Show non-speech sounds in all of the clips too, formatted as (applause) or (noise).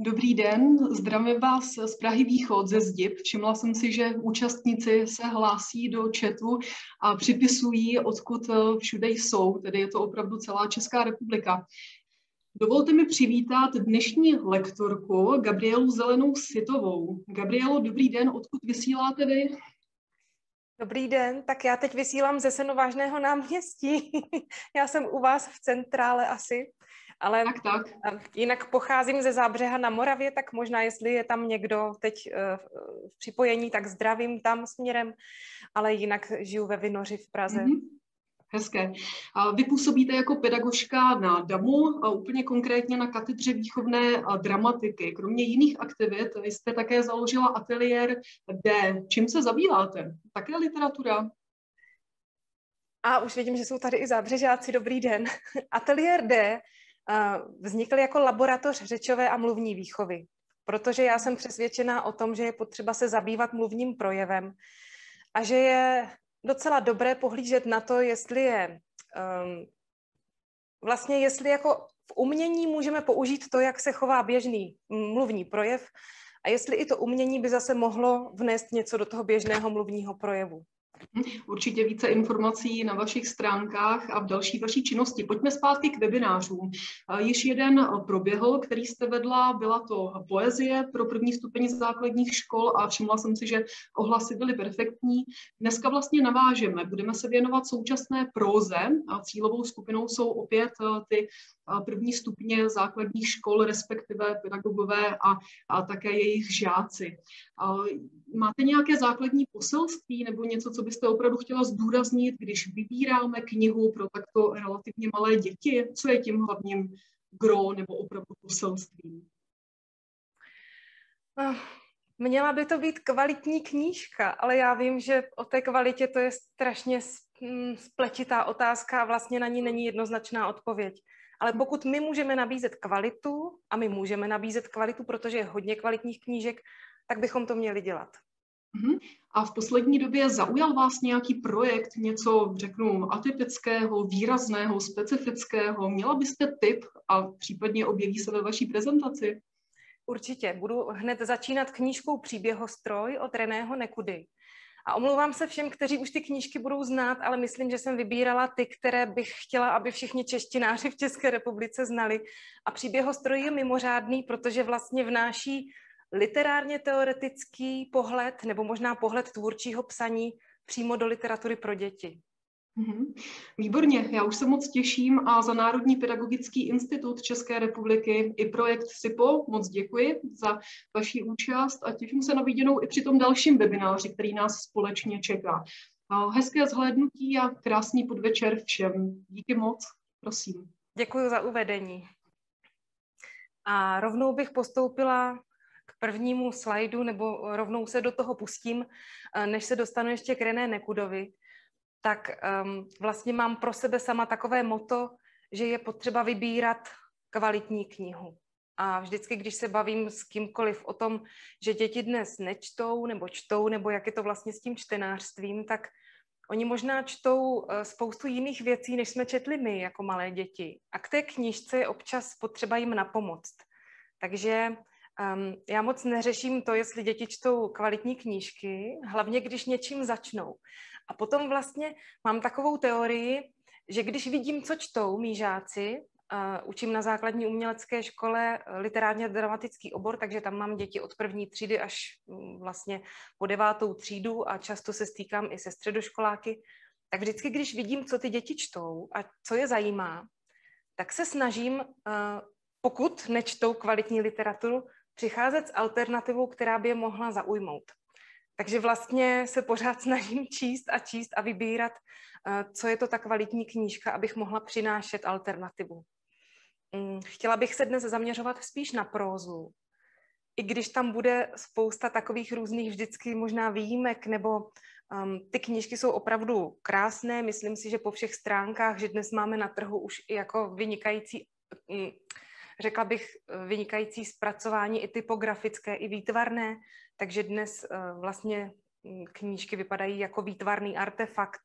Dobrý den, zdravím vás z Prahy Východ, ze Zdib. Všimla jsem si, že účastníci se hlásí do chatu a připisují, odkud eh, všude jsou, tedy je to opravdu celá Česká republika. Dovolte mi přivítat dnešní lektorku Gabrielu Zelenou Sitovou. Gabrielo, dobrý den, odkud vysíláte vy? Dobrý den, tak já teď vysílám ze Senovážného náměstí. (laughs) já jsem u vás v centrále asi. Ale tak, tak. jinak pocházím ze Zábřeha na Moravě, tak možná, jestli je tam někdo teď eh, v připojení, tak zdravím tam směrem, ale jinak žiju ve Vinoři v Praze. Mm-hmm. Hezké. Vy působíte jako pedagožka na DAMu a úplně konkrétně na katedře výchovné dramatiky. Kromě jiných aktivit jste také založila ateliér D. Čím se zabýváte? Také literatura? A už vidím, že jsou tady i zábřežáci. Dobrý den. (laughs) Ateliér D vznikl jako laboratoř řečové a mluvní výchovy, protože já jsem přesvědčená o tom, že je potřeba se zabývat mluvním projevem a že je docela dobré pohlížet na to, jestli je um, vlastně, jestli jako v umění můžeme použít to, jak se chová běžný mluvní projev a jestli i to umění by zase mohlo vnést něco do toho běžného mluvního projevu. Mhm. Určitě více informací na vašich stránkách a v další vaší činnosti. Pojďme zpátky k webinářům. Již jeden proběhl, který jste vedla, byla to poezie pro první stupeň základních škol a všimla jsem si, že ohlasy byly perfektní. Dneska vlastně navážeme, budeme se věnovat současné próze a cílovou skupinou jsou opět eh, ty první stupně základních škol, respektive pedagogové a, a také jejich žáci. Máte nějaké základní poselství nebo něco, co byste opravdu chtěla zdůraznit, když vybíráme knihu pro takto relativně malé děti? Co je tím hlavním gro nebo opravdu poselstvím? Ah, měla by to být kvalitní knížka, ale já vím, že o té kvalitě to je strašně mm, spletitá otázka a vlastně na ní není jednoznačná odpověď. Ale pokud my můžeme nabízet kvalitu, a my můžeme nabízet kvalitu, protože je hodně kvalitních knížek, tak bychom to měli dělat. Mhm. A v poslední době zaujal vás nějaký projekt, něco, řeknu, atypického, výrazného, specifického? Měla byste tip a případně objeví se ve vaší prezentaci? Určitě. Budu hned začínat knížkou Příběhostroj od Reného Nekudy. A omlouvám se všem, kteří už ty knížky budou znát, ale myslím, že jsem vybírala ty, které bych chtěla, aby všichni češtináři v České republice znali. A příběhostroj je mimořádný, protože vlastně vnáší literárně teoretický pohled, nebo možná pohled tvůrčího psaní přímo do literatury pro děti. Mhm. Výborně, já už se moc těším a za Národní pedagogický institut České republiky i projekt SIPO moc děkuji za vaši účast a těším se na viděnou i při tom dalším webináři, který nás společně čeká. Hezké zhlédnutí a krásný podvečer všem. Díky moc, prosím. Děkuji za uvedení. A rovnou bych postoupila prvnímu slajdu, nebo rovnou se do toho pustím, než se dostanu ještě k René Nekudovi tak um, vlastně mám pro sebe sama takové moto, že je potřeba vybírat kvalitní knihu. A vždycky, když se bavím s kýmkoliv o tom, že děti dnes nečtou nebo čtou, nebo jak je to vlastně s tím čtenářstvím, tak oni možná čtou eh, spoustu jiných věcí, než jsme četli my jako malé děti. A k té knižce je občas potřeba jim napomoct. Takže um, já moc neřeším to, jestli děti čtou kvalitní knížky, hlavně když něčím začnou. A potom vlastně mám takovou teorii, že když vidím, co čtou mý žáci, uh, učím na základní umělecké škole literárně dramatický obor, takže tam mám děti od první třídy až um, vlastně po devátou třídu a často se stýkám i se středoškoláky, tak vždycky, když vidím, co ty děti čtou a co je zajímá, tak se snažím, uh, pokud nečtou kvalitní literaturu, přicházet s alternativou, která by je mohla zaujmout. Takže vlastně se pořád (laughs) snažím číst a číst a vybírat, eh, co je to ta kvalitní knížka, abych mohla přinášet alternativu. Mm, chtěla bych se dnes zaměřovat spíš na prózu, i když tam bude spousta takových různých vždycky možná výjimek, nebo um, ty knížky jsou opravdu krásné, myslím si, že po všech stránkách, že dnes máme na trhu už i jako vynikající um, řekla bych, vynikající zpracování i typografické, i výtvarné, takže dnes eh, vlastně hm, knížky vypadají jako výtvarný artefakt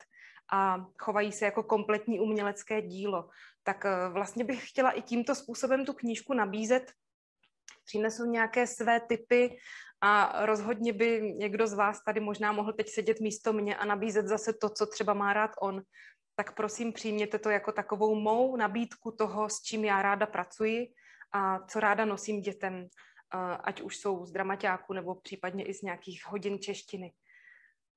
a chovají se jako kompletní umělecké dílo. Tak eh, vlastně bych chtěla i tímto způsobem tu knížku nabízet přinesou nějaké své typy a rozhodně by někdo z vás tady možná mohl teď sedět místo mě a nabízet zase to, co třeba má rád on. Tak prosím, přijměte to jako takovou mou nabídku toho, s čím já ráda pracuji a co ráda nosím dětem, ať už jsou z dramaťáku nebo případně i z nějakých hodin češtiny.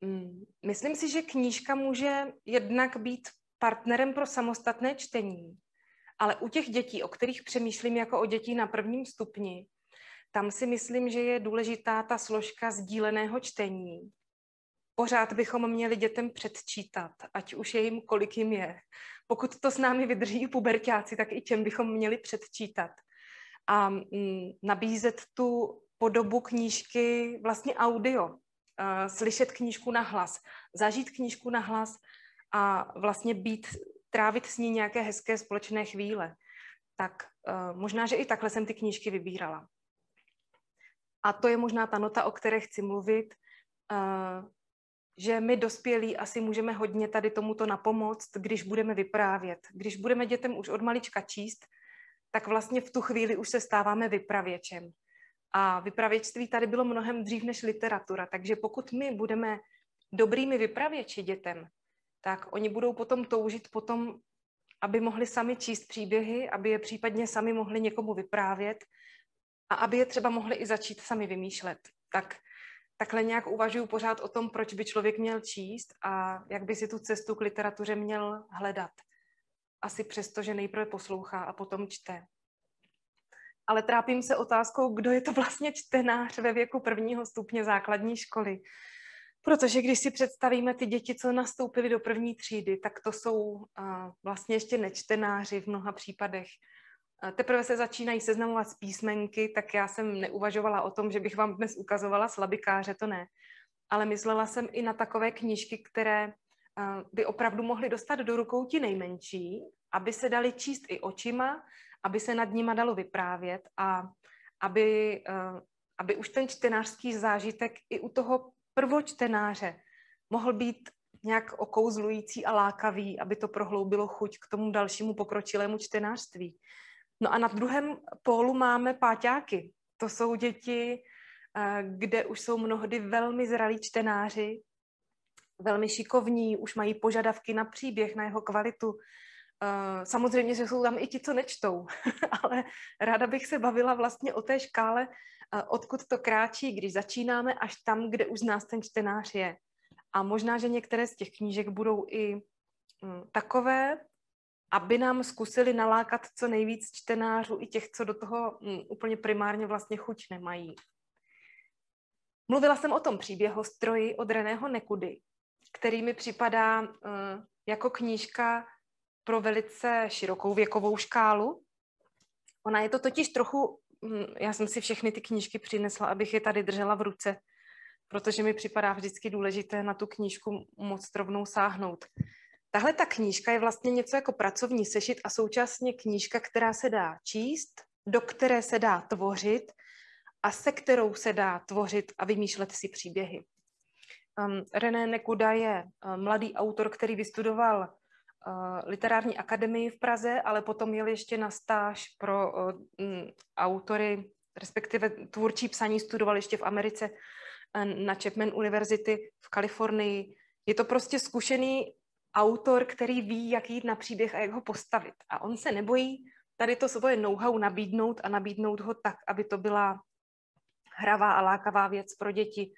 Mm, myslím si, že knížka může jednak být partnerem pro samostatné čtení, ale u těch dětí, o kterých přemýšlím jako o dětí na prvním stupni, tam si myslím, že je důležitá ta složka sdíleného čtení. Pořád bychom měli dětem předčítat, ať už je jim, kolik jim je. Pokud to s námi vydrží pubertáci, tak i těm bychom měli předčítat. A mm, nabízet tu podobu knížky vlastně audio. Uh, slyšet knížku na hlas, zažít knížku na hlas a vlastně být, trávit s ní nějaké hezké společné chvíle. Tak uh, možná, že i takhle jsem ty knížky vybírala. A to je možná ta nota, o které chci mluvit, uh, že my dospělí asi můžeme hodně tady tomuto napomoct, když budeme vyprávět. Když budeme dětem už od malička číst, tak vlastně v tu chvíli už se stáváme vypravěčem. A vypravěčství tady bylo mnohem dřív než literatura, takže pokud my budeme dobrými vypravěči dětem, tak oni budou potom toužit potom, aby mohli sami číst příběhy, aby je případně sami mohli někomu vyprávět a aby je třeba mohli i začít sami vymýšlet. Tak takhle nějak uvažuji pořád o tom, proč by člověk měl číst a jak by si tu cestu k literatuře měl hledat. Asi přesto, že nejprve poslouchá a potom čte. Ale trápím se otázkou, kdo je to vlastně čtenář ve věku prvního stupně základní školy. Protože když si představíme ty děti, co nastoupily do první třídy, tak to jsou uh, vlastně ještě nečtenáři v mnoha případech. Teprve se začínají seznamovat s písmenky, tak já jsem neuvažovala o tom, že bych vám dnes ukazovala slabikáře, to ne. Ale myslela jsem i na takové knížky, které by opravdu mohly dostat do rukou ti nejmenší, aby se dali číst i očima, aby se nad nima dalo vyprávět a aby, aby už ten čtenářský zážitek i u toho prvočtenáře mohl být nějak okouzlující a lákavý, aby to prohloubilo chuť k tomu dalšímu pokročilému čtenářství. No a na druhém pólu máme páťáky. To jsou děti, kde už jsou mnohdy velmi zralí čtenáři, velmi šikovní, už mají požadavky na příběh, na jeho kvalitu. Eh, samozřejmě, že jsou tam i ti, co nečtou, (laughs) ale ráda bych se bavila vlastně o té škále, eh, odkud to kráčí, když začínáme, až tam, kde už z nás ten čtenář je. A možná, že některé z těch knížek budou i mm, takové, aby nám zkusili nalákat co nejvíc čtenářů i těch, co do toho mm, úplně primárně vlastně chuť nemají. Mluvila jsem o tom příběhu stroji od Reného Nekudy, který mi připadá uh, jako knížka pro velice širokou věkovou škálu. Ona je to totiž trochu, um, já jsem si všechny ty knížky přinesla, abych je tady držela v ruce, protože mi připadá vždycky důležité na tu knížku moc rovnou sáhnout. Tahle ta knížka je vlastně něco jako pracovní sešit a současně knížka, která se dá číst, do které se dá tvořit a se kterou se dá tvořit a vymýšlet si příběhy. Um, René Nekuda je um, mladý autor, který vystudoval uh, literární akademii v Praze, ale potom jel ještě na stáž pro uh, autory, respektive tvůrčí psaní studoval ještě v Americe uh, na Chapman University v Kalifornii. Je to prostě zkušený autor, který ví, jak jít na příběh a jak ho postavit. A on se nebojí tady to svoje know-how nabídnout a nabídnout ho tak, aby to byla hravá a lákavá věc pro děti.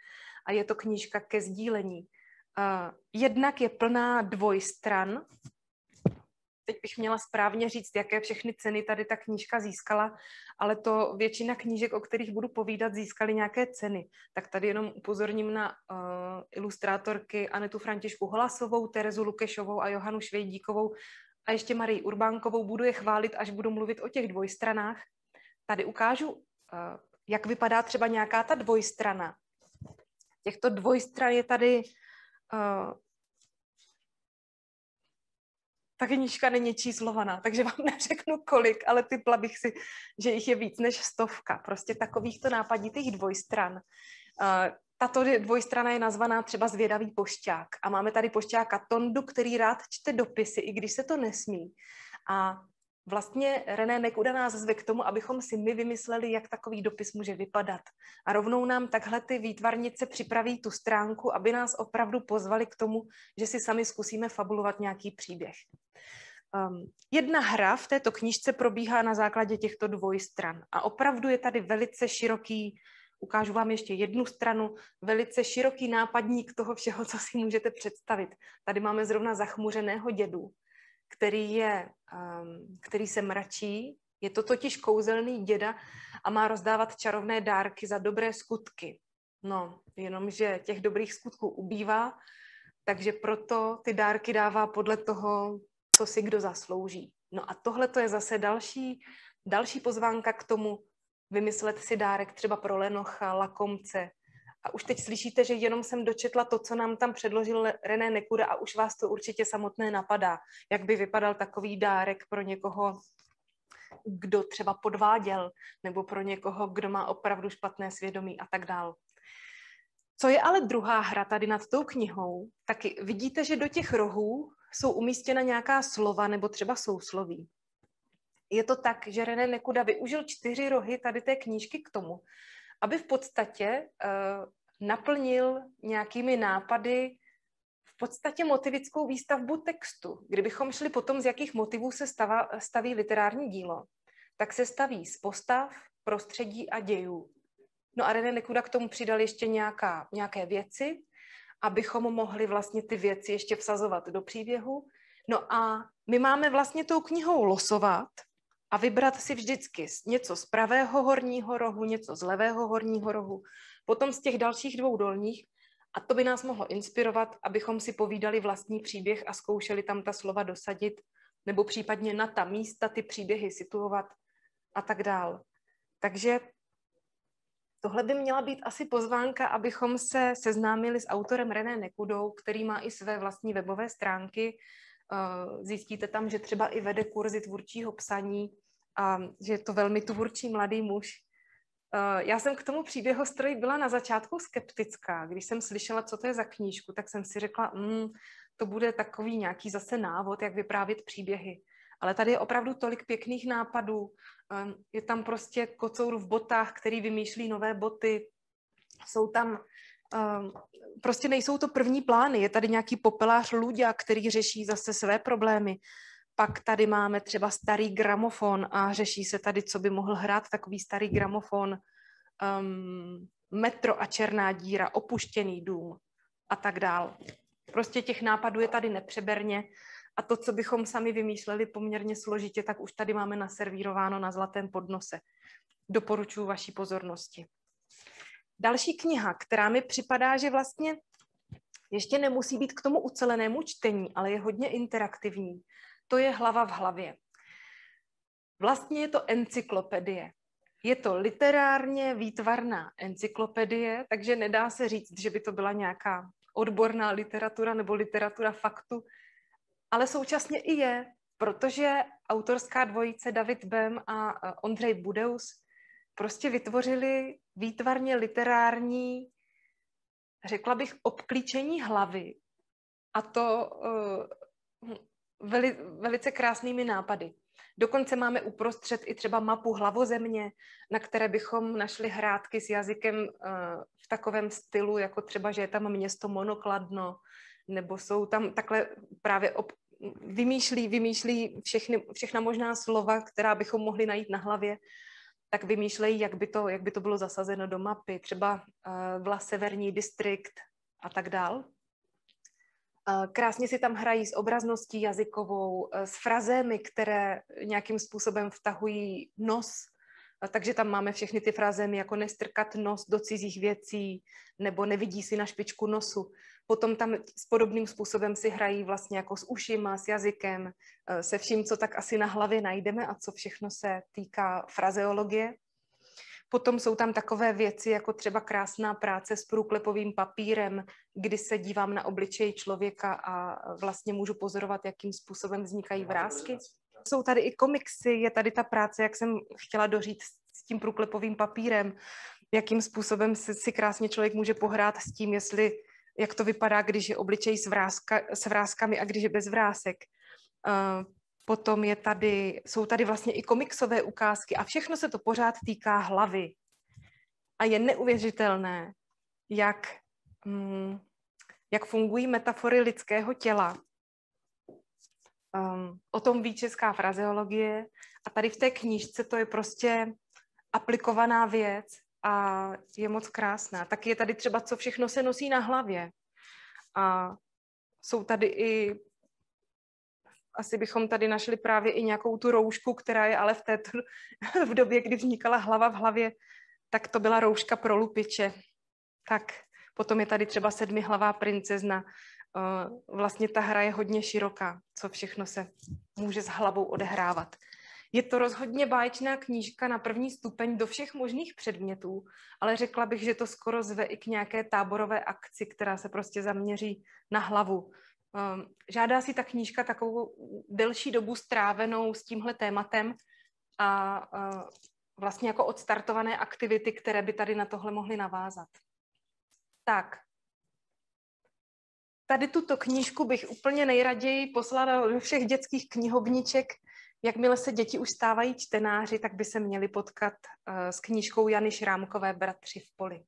A je to knížka ke sdílení. Uh, jednak je plná dvojstran, teď bych měla správně říct, jaké všechny ceny tady ta knížka získala, ale to většina knížek, o kterých budu povídat, získaly nějaké ceny. Tak tady jenom upozorním na uh, ilustrátorky Anetu Františku Holasovou, Terezu Lukešovou a Johanu Švejdíkovou a ještě Marii Urbánkovou. Budu je chválit, až budu mluvit o těch dvojstranách. Tady ukážu, uh, jak vypadá třeba nějaká ta dvojstrana. Těchto dvojstran je tady uh, ta knížka není číslovaná, takže vám (laughs) neřeknu kolik, ale typla bych si, že jich je víc než stovka. Prostě takovýchto nápaditých dvojstran. Tato dvojstrana je nazvaná třeba Zvědavý pošťák. A máme tady pošťáka Tondu, který rád čte dopisy, i když se to nesmí. A vlastně René Nekuda nás zve k tomu, abychom si my vymysleli, jak takový dopis může vypadat. A rovnou nám takhle ty výtvarnice připraví tu stránku, aby nás opravdu pozvali k tomu, že si sami zkusíme fabulovat nějaký příběh. Um, jedna hra v této knižce probíhá na základě těchto dvojstran a opravdu je tady velice široký, ukážu vám ještě jednu stranu, velice široký nápadník toho všeho, co si můžete představit. Tady máme zrovna zachmuřeného dědu, který, je, um, který se mračí, je to totiž kouzelný děda a má rozdávat čarovné dárky za dobré skutky. No, jenomže těch dobrých skutků ubývá, takže proto ty dárky dává podle toho, co si kdo zaslouží. No a tohle to je zase další, další pozvánka k tomu vymyslet si dárek třeba pro lenocha, lakomce. A už teď slyšíte, že jenom jsem dočetla to, co nám tam předložil René Nekuda a už vás to určitě samotné napadá. Jak by vypadal takový dárek pro někoho, kdo třeba podváděl, nebo pro někoho, kdo má opravdu špatné svědomí a tak dál. Co je ale druhá hra tady nad tou knihou, tak vidíte, že do těch rohů jsou umístěna nějaká slova nebo třeba sousloví. Je to tak, že René Nekuda využil čtyři rohy tady té knížky k tomu, aby v podstatě uh, naplnil nějakými nápady v podstatě motivickou výstavbu textu. Kdybychom šli potom, z jakých motivů se stava, staví literární dílo, tak se staví z postav, prostředí a dějů. No a René Nekuda k tomu přidal ještě nějaká, nějaké věci, abychom mohli vlastně ty věci ještě vsazovat do příběhu. No a my máme vlastně tou knihou losovat a vybrat si vždycky něco z pravého horního rohu, něco z levého horního rohu, potom z těch dalších dvou dolních a to by nás mohlo inspirovat, abychom si povídali vlastní příběh a zkoušeli tam ta slova dosadit, nebo případně na ta místa ty příběhy situovat a tak dál. Takže Tohle by měla být asi pozvánka, abychom se seznámili s autorem René Nekudou, který má i své vlastní webové stránky. Eh, zjistíte tam, že třeba i vede kurzy tvůrčího psaní a že je to velmi tvůrčí mladý muž. Eh, já jsem k tomu příběhu stroji byla na začátku skeptická. Když jsem slyšela, co to je za knížku, tak jsem si řekla, mm, to bude takový nějaký zase návod, jak vyprávět příběhy. Ale tady je opravdu tolik pěkných nápadů. Ehm, je tam prostě kocour v botách, který vymýšlí nové boty. Jsou tam prostě nejsou to první plány. Je tady nějaký popelář Luďa, který řeší zase své problémy. Pak tady máme třeba starý gramofon a řeší se tady, co by mohl hrát takový starý gramofon. Um, metro a černá díra, opuštěný dům a tak dál. Prostě těch nápadů je tady nepřeberně a to, co bychom sami vymýšleli poměrně složitě, tak už tady máme naservírováno na zlatém podnose. Doporučuji vaší pozornosti. Další kniha, která mi připadá, že vlastně ještě nemusí být k tomu ucelenému čtení, ale je hodně interaktivní, to je Hlava v hlavě. Vlastně je to encyklopedie. Je to literárně výtvarná encyklopedie, takže nedá se říct, že by to byla nějaká odborná literatura nebo literatura faktu, ale současně i je, protože autorská dvojice David Bem a Ondřej Budeus prostě vytvořili výtvarně literární, řekla bych, obklíčení hlavy a to uh, veli, velice krásnými nápady. Dokonce máme uprostřed i třeba mapu hlavozemě, na které bychom našli hrátky s jazykem uh, v takovém stylu, jako třeba, že je tam město Monokladno, nebo jsou tam takhle právě ob, vymýšlí, vymýšlí všechny, všechna možná slova, která bychom mohli najít na hlavě, tak vymýšlejí, jak by to, jak by to bylo zasazeno do mapy, třeba uh, Vla Severní distrikt a tak dál. Uh, krásně si tam hrají s obrazností jazykovou, uh, s frazemi, které nějakým způsobem vtahují nos takže tam máme všechny ty frazemy, jako nestrkat nos do cizích věcí, nebo nevidí si na špičku nosu. Potom tam s podobným způsobem si hrají vlastně jako s ušima, s jazykem, eh, se vším, co tak asi na hlavě najdeme a co všechno se týká frazeologie. Potom jsou tam takové věci, jako třeba krásná práce s průklepovým papírem, kdy se dívám na obličej člověka a vlastně můžu pozorovat, jakým způsobem vznikají vrázky. Jsou tady i komiksy, je tady ta práce, jak jsem chtěla doříct s tím průklepovým papírem, jakým způsobem si, si krásně člověk může pohrát s tím, jestli jak to vypadá, když je obličej s, vrázka, s vrázkami a když je bez vrásek. Uh, Potom je tady, jsou tady vlastně i komiksové ukázky a všechno se to pořád týká hlavy. A je neuvěřitelné, jak, mm, jak fungují metafory lidského těla. Um, o tom ví česká frazeologie a tady v té knížce to je prostě aplikovaná věc a je moc krásná. Tak je tady třeba, co všechno se nosí na hlavě. A jsou tady i asi bychom tady našli právě i nějakou tu roušku, která je ale v této (laughs) v době, kdy vznikala hlava v hlavě, tak to byla rouška pro lupiče. Tak potom je tady třeba sedmihlavá princezna. Vlastně ta hra je hodně široká, co všechno se může s hlavou odehrávat. Je to rozhodně báječná knížka na první stupeň do všech možných předmětů, ale řekla bych, že to skoro zve i k nějaké táborové akci, která se prostě zaměří na hlavu. Ehm, žádá si ta knížka takovou delší dobu strávenou s tímhle tématem a vlastně jako odstartované aktivity, které by tady na tohle mohly navázat. Tak, tady tuto knížku bych úplně nejraději poslala do všech dětských knihovniček. Jakmile se děti už stávají čtenáři, tak by se měli potkat uh, s knížkou Jany Šrámkové Bratři v poli.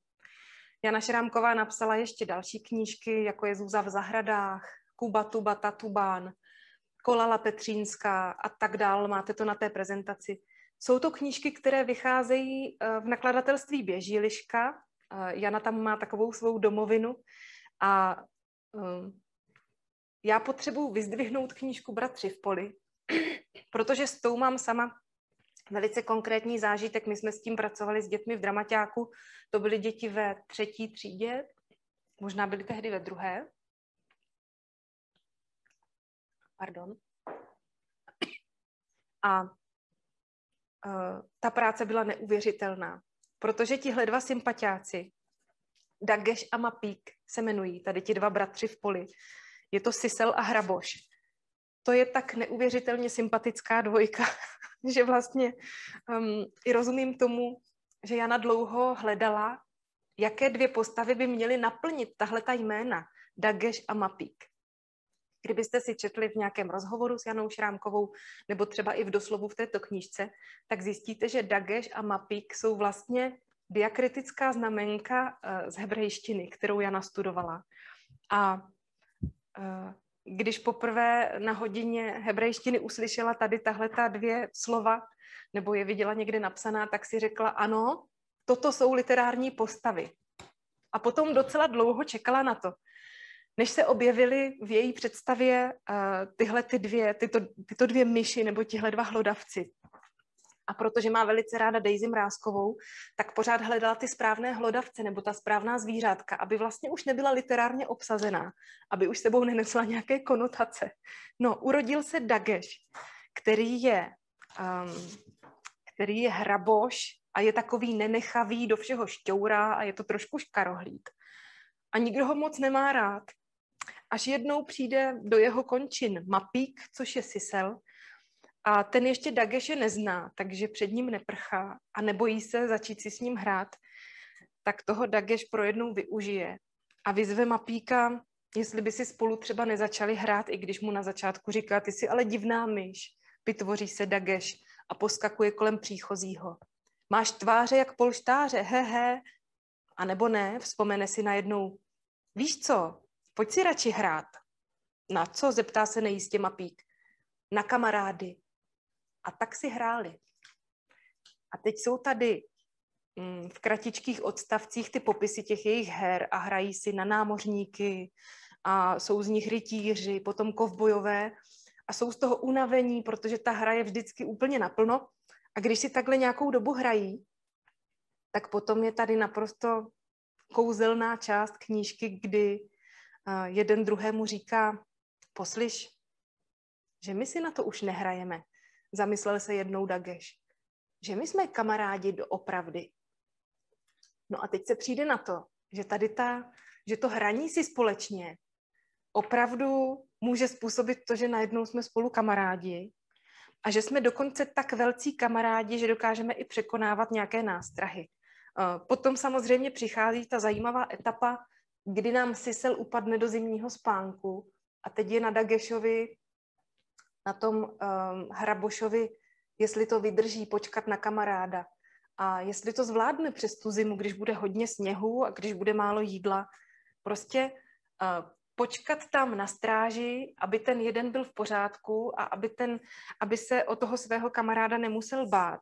Jana Šrámková napsala ještě další knížky, jako je Zůza v zahradách, Kuba Tuba Tatubán, Kolala Petřínská a tak dál. Máte to na té prezentaci. Jsou to knížky, které vycházejí uh, v nakladatelství Běžíliška. Uh, Jana tam má takovou svou domovinu a já potřebuji vyzdvihnout knížku Bratři v poli, protože s tou mám sama velice konkrétní zážitek. My jsme s tím pracovali s dětmi v dramaťáku. To byly děti ve třetí třídě, možná byly tehdy ve druhé. Pardon. A uh, ta práce byla neuvěřitelná, protože tihle dva sympatiáci, Dageš a Mapík, se jmenují, tady ti dva bratři v poli, je to Sisel a Hraboš. To je tak neuvěřitelně sympatická dvojka, (laughs) že vlastně um, i rozumím tomu, že Jana dlouho hledala, jaké dvě postavy by měly naplnit tahle ta jména, Dageš a Mapík. Kdybyste si četli v nějakém rozhovoru s Janou Šrámkovou, nebo třeba i v doslovu v této knížce, tak zjistíte, že Dageš a Mapík jsou vlastně diakritická znamenka uh, z hebrejštiny, kterou Jana studovala. A uh, když poprvé na hodině hebrejštiny uslyšela tady tahle ta dvě slova, nebo je viděla někde napsaná, tak si řekla, ano, toto jsou literární postavy. A potom docela dlouho čekala na to, než se objevily v její představě uh, tyhle ty dvě, tyto, tyto dvě myši nebo tihle dva hlodavci. A protože má velice ráda Daisy Mrázkovou, tak pořád hledala ty správné hlodavce nebo ta správná zvířátka, aby vlastně už nebyla literárně obsazená, aby už sebou nenesla nějaké konotace. No, urodil se Dageš, který je, um, který je hraboš a je takový nenechavý, do všeho šťourá a je to trošku škarohlík. A nikdo ho moc nemá rád. Až jednou přijde do jeho končin Mapík, což je Sisel, a ten ještě Dageše nezná, takže před ním neprchá a nebojí se začít si s ním hrát, tak toho Dageš pro jednou využije a vyzve Mapíka, jestli by si spolu třeba nezačali hrát, i když mu na začátku říká, ty jsi ale divná myš, vytvoří se Dageš a poskakuje kolem příchozího. Máš tváře jak polštáře, hehe. A nebo ne, vzpomene si najednou, víš co, pojď si radši hrát. Na co, zeptá se nejistě Mapík. Na kamarády. A tak si hráli. A teď jsou tady mm, v kratičkých odstavcích ty popisy těch jejich her a hrají si na námořníky a jsou z nich rytíři, potom kovbojové a jsou z toho unavení, protože ta hra je vždycky úplně naplno a když si takhle nějakou dobu hrají, tak potom je tady naprosto kouzelná část knížky, kdy jeden druhému říká, poslyš, že my si na to už nehrajeme, zamyslel se jednou Dageš, že my jsme kamarádi do opravdy. No a teď se přijde na to, že tady ta, že to hraní si společně opravdu může způsobit to, že najednou jsme spolu kamarádi a že jsme dokonce tak velcí kamarádi, že dokážeme i překonávat nějaké nástrahy. Potom samozřejmě přichází ta zajímavá etapa, kdy nám Sisel upadne do zimního spánku a teď je na Dagešovi, na tom um, Hrabošovi, jestli to vydrží počkat na kamaráda a jestli to zvládne přes tu zimu, když bude hodně sněhu a když bude málo jídla. Prostě uh, počkat tam na stráži, aby ten jeden byl v pořádku a aby, ten, aby se o toho svého kamaráda nemusel bát,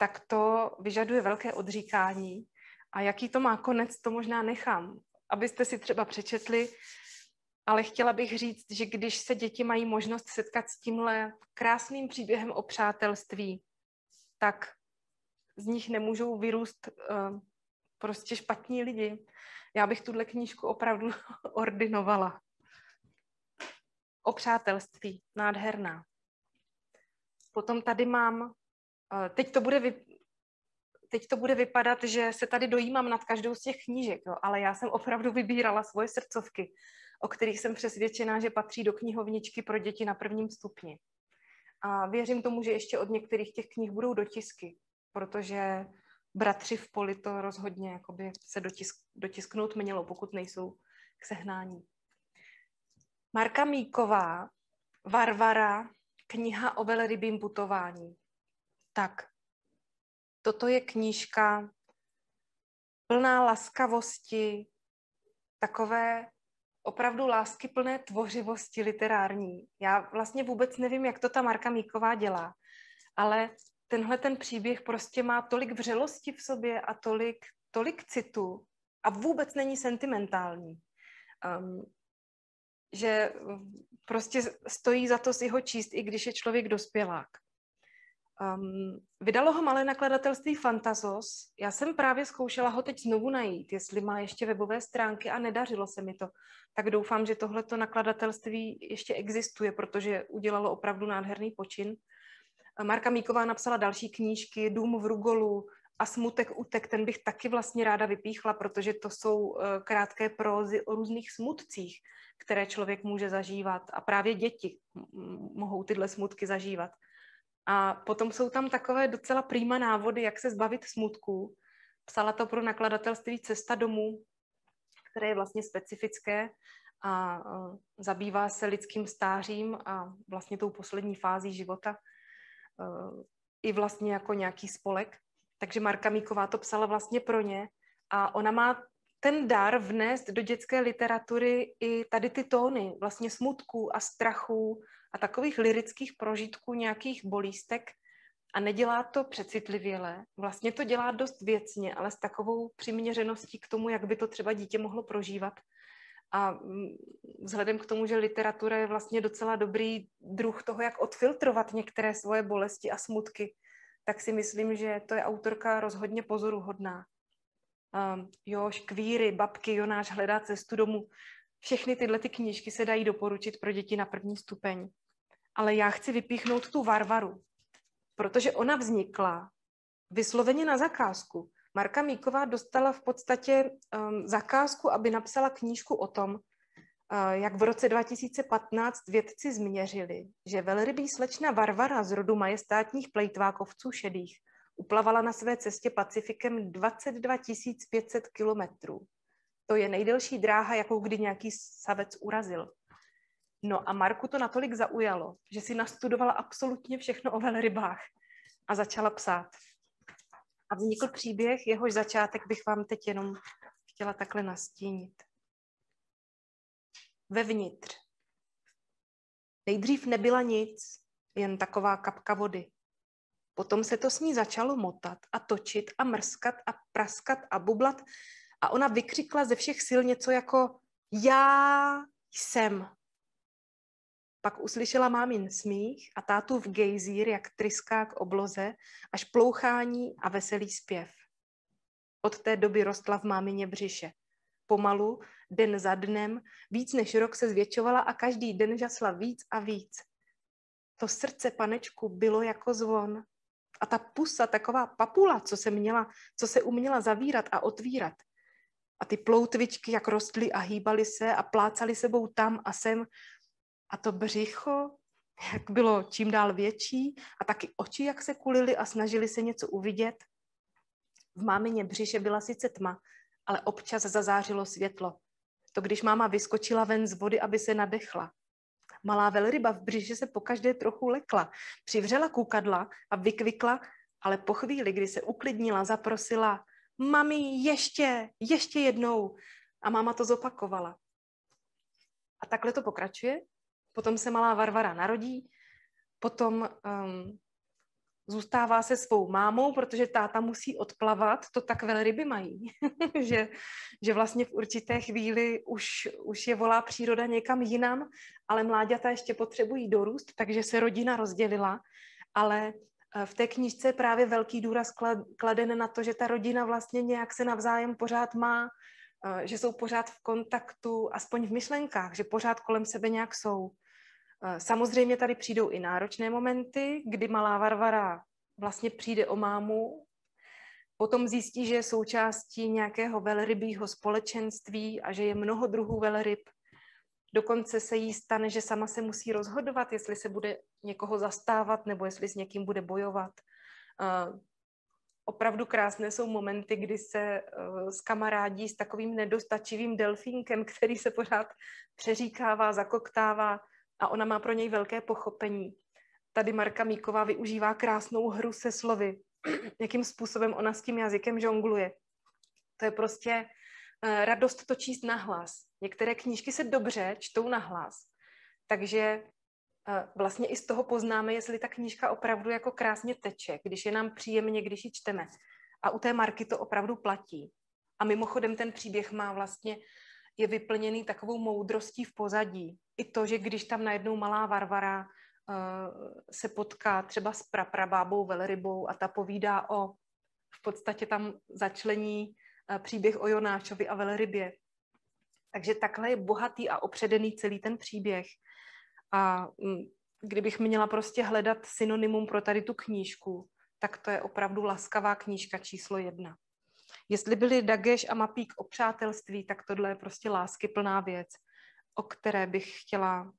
tak to vyžaduje velké odříkání. A jaký to má konec, to možná nechám, abyste si třeba přečetli, ale chtěla bych říct, že když se děti mají možnost setkat s tímhle krásným příběhem o přátelství, tak z nich nemůžou vyrůst uh, prostě špatní lidi. Já bych tuhle knížku opravdu (laughs) ordinovala. O přátelství, nádherná. Potom tady mám, uh, teď to bude teď to bude vypadat, že se tady dojímám nad každou z těch knížek, jo, ale já jsem opravdu vybírala svoje srdcovky, o kterých jsem přesvědčená, že patří do knihovničky pro děti na prvním stupni. A věřím tomu, že ještě od některých těch knih budou dotisky, protože bratři v poli to rozhodně jakoby se dotisk, dotisknout mělo, pokud nejsou k sehnání. Marka Míková, Varvara, kniha o velrybím putování. Tak, toto je knížka plná laskavosti, takové opravdu lásky plné tvořivosti literární. Já vlastně vůbec nevím, jak to ta Marka Míková dělá, ale tenhle ten příběh prostě má tolik vřelosti v sobě a tolik, tolik citu a vůbec není sentimentální. Um, že prostě stojí za to si ho číst, i když je člověk dospělák. Um, vydalo ho malé nakladatelství Fantazos. Já jsem právě zkoušela ho teď znovu najít, jestli má ještě webové stránky a nedařilo se mi to. Tak doufám, že tohleto nakladatelství ještě existuje, protože udělalo opravdu nádherný počin. Marka Míková napsala další knížky, Dům v Rugolu a Smutek utek, ten bych taky vlastně ráda vypíchla, protože to jsou eh, krátké prózy o různých smutcích, které člověk může zažívat a právě děti mohou tyhle smutky zažívat. A potom jsou tam takové docela prýma návody, jak se zbavit smutků. Psala to pro nakladatelství Cesta domů, které je vlastně specifické a zabývá se lidským stářím a vlastně tou poslední fází života i vlastně jako nějaký spolek. Takže Marka Míková to psala vlastně pro ně a ona má ten dar vnést do dětské literatury i tady ty tóny vlastně smutků a strachů a takových lirických prožitků, nějakých bolístek a nedělá to přecitlivěle. Vlastně to dělá dost věcně, ale s takovou přiměřeností k tomu, jak by to třeba dítě mohlo prožívat. A mm, vzhledem k tomu, že literatura je vlastně docela dobrý druh toho, jak odfiltrovat některé svoje bolesti a smutky, tak si myslím, že to je autorka rozhodně pozoruhodná. Um, jo, škvíry, babky, Jonáš hledá cestu domů. Všechny tyhle ty knížky se dají doporučit pro děti na první stupeň ale já chci vypíchnout tu Varvaru, protože ona vznikla vysloveně na zakázku. Marka Míková dostala v podstatě um, zakázku, aby napsala knížku o tom, uh, jak v roce 2015 vědci změřili, že velrybí slečna Varvara z rodu majestátních plejtvákovců šedých uplavala na své cestě Pacifikem 22 500 kilometrů. To je nejdelší dráha, jakou kdy nějaký savec urazil. No a Marku to natolik zaujalo, že si nastudovala absolutně všechno o velrybách a začala psát. A vznikl příběh, jehož začátek bych vám teď jenom chtěla takhle nastínit. Vevnitř. Nejdřív nebyla nic, jen taková kapka vody. Potom se to s ní začalo motat a točit a mrskat a praskat a bublat a ona vykřikla ze všech sil něco jako já jsem. Pak uslyšela mámin smích a tátu v gejzír, jak tryská k obloze, až plouchání a veselý zpěv. Od té doby rostla v mámině břiše. Pomalu, den za dnem, víc než rok se zvětšovala a každý den žasla víc a víc. To srdce panečku bylo jako zvon. A ta pusa, taková papula, co se, měla, co se uměla zavírat a otvírat. A ty ploutvičky, jak rostly a hýbaly se a plácali sebou tam a sem, a to břicho, jak bylo čím dál větší a taky oči, jak se kulily a snažili se něco uvidět. V mámině břiše byla sice tma, ale občas zazářilo světlo. To když máma vyskočila ven z vody, aby se nadechla. Malá velryba v břiše se pokaždé trochu lekla. Přivřela kukadla a vykvikla, ale po chvíli, kdy se uklidnila, zaprosila, mami, ještě, ještě jednou. A máma to zopakovala. A takhle to pokračuje. Potom se malá Varvara narodí, potom um, zůstává se svou mámou, protože táta musí odplavat, to tak velryby mají, (laughs) že, že vlastně v určité chvíli už, už je volá příroda někam jinam, ale mláďata ještě potřebují dorůst, takže se rodina rozdělila, ale eh, v té knížce je právě velký důraz kladen na to, že ta rodina vlastně nějak se navzájem pořád má, eh, že jsou pořád v kontaktu, aspoň v myšlenkách, že pořád kolem sebe nějak jsou. Samozřejmě tady přijdou i náročné momenty, kdy malá Varvara vlastně přijde o mámu, potom zjistí, že je součástí nějakého velrybího společenství a že je mnoho druhů velryb. Dokonce se jí stane, že sama se musí rozhodovat, jestli se bude někoho zastávat nebo jestli s někým bude bojovat. Opravdu krásné jsou momenty, kdy se uh, s kamarádí s takovým nedostačivým delfínkem, který se pořád přeříkává, zakoktává a ona má pro něj velké pochopení. Tady Marka Míková využívá krásnou hru se slovy, (clears throat) jakým způsobem ona s tím jazykem žongluje. To je prostě uh, radost to číst nahlas. Některé knížky se dobře čtou nahlas, takže uh, vlastně i z toho poznáme, jestli ta knížka opravdu jako krásně teče, když je nám příjemně, když ji čteme. A u té Marky to opravdu platí. A mimochodem ten příběh má vlastně, je vyplněný takovou moudrostí v pozadí. I to, že když tam najednou malá Varvara uh, se potká třeba s praprabábou velrybou a ta povídá o, v podstatě tam začlení uh, příběh o Jonášovi a velrybě. Takže takhle je bohatý a opředený celý ten příběh. A mm, kdybych měla prostě hledat synonymum pro tady tu knížku, tak to je opravdu laskavá knížka číslo jedna. Jestli byli Dageš a Mapík o přátelství, tak tohle je prostě lásky plná věc, o které bych chtěla,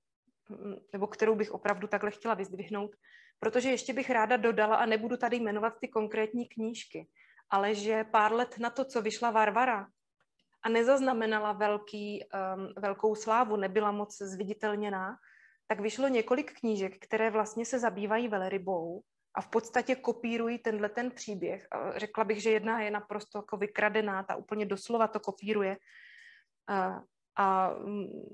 nebo kterou bych opravdu takhle chtěla vyzdvihnout, protože ještě bych ráda dodala, a nebudu tady jmenovat ty konkrétní knížky, ale že pár let na to, co vyšla Varvara, a nezaznamenala velký, um, velkou slávu, nebyla moc zviditelněná, tak vyšlo několik knížek, které vlastně se zabývají velrybou a v podstatě kopírují tenhle ten příběh. Řekla bych, že jedna je naprosto jako vykradená, ta úplně doslova to kopíruje. A, a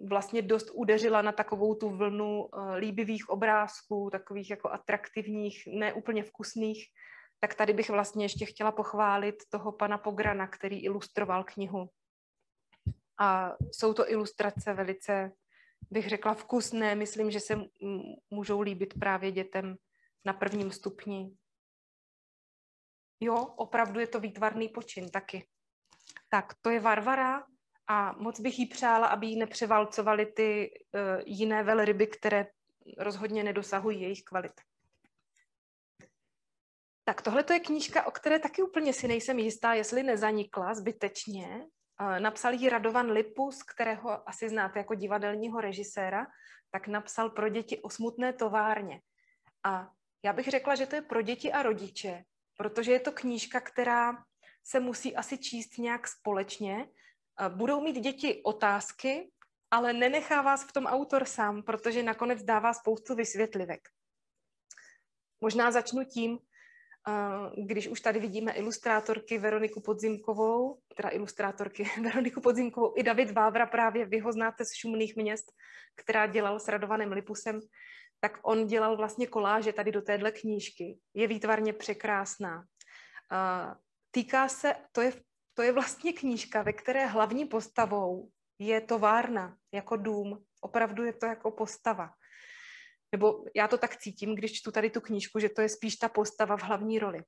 vlastně dost udeřila na takovou tu vlnu uh, líbivých obrázků, takových jako atraktivních, neúplně vkusných. Tak tady bych vlastně ještě chtěla pochválit toho pana Pograna, který ilustroval knihu. A jsou to ilustrace velice, bych řekla, vkusné. Myslím, že se můžou líbit právě dětem na prvním stupni. Jo, opravdu je to výtvarný počin taky. Tak, to je Varvara a moc bych jí přála, aby ji nepřevalcovaly ty uh, jiné velryby, které rozhodně nedosahují jejich kvalit. Tak tohle je knížka, o které taky úplně si nejsem jistá, jestli nezanikla zbytečně, Napsal ji Radovan Lipus, kterého asi znáte jako divadelního režiséra, tak napsal pro děti o smutné továrně. A já bych řekla, že to je pro děti a rodiče, protože je to knížka, která se musí asi číst nějak společně. Budou mít děti otázky, ale nenechá vás v tom autor sám, protože nakonec dává spoustu vysvětlivek. Možná začnu tím, když už tady vidíme ilustrátorky Veroniku Podzimkovou, teda ilustrátorky (laughs) Veroniku Podzimkovou i David Vávra právě, vy ho znáte z Šumných měst, která dělal s Radovanem Lipusem, tak on dělal vlastně koláže tady do téhle knížky. Je výtvarně překrásná. Týká se, to je, to je vlastně knížka, ve které hlavní postavou je továrna jako dům. Opravdu je to jako postava nebo já to tak cítím, když čtu tady tu knížku, že to je spíš ta postava v hlavní roli.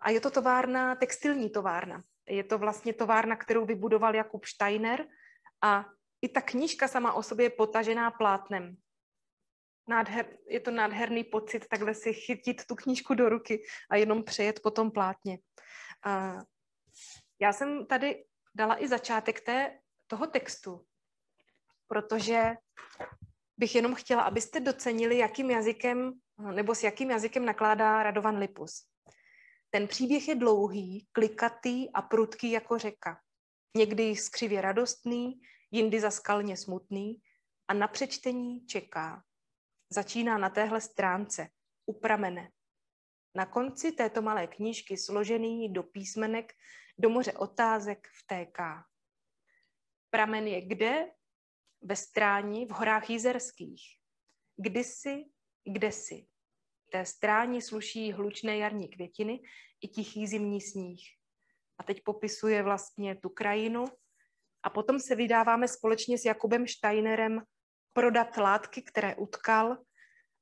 A je to továrna, textilní továrna. Je to vlastně továrna, kterou vybudoval Jakub Steiner a i ta knížka sama o sobě je potažená plátnem. Nádher, je to nádherný pocit takhle si chytit tu knížku do ruky a jenom přejet po tom plátně. Uh, já jsem tady dala i začátek té, toho textu, protože bych jenom chtěla, abyste docenili, jakým jazykem nebo s jakým jazykem nakládá Radovan Lipus. Ten příběh je dlouhý, klikatý a prudký jako řeka. Někdy skřivě radostný, jindy zaskalně smutný, a na přečtení čeká. Začíná na téhle stránce, u pramene. Na konci této malé knížky složený do písmenek do moře otázek vtéká. Pramen je kde? Ve stráni v horách jízerských. Kdysi, kdesi. Té stráni sluší hlučné jarní květiny i tichý zimní sníh. A teď popisuje vlastně tu krajinu. A potom se vydáváme společně s Jakubem Steinerem prodat látky, které utkal.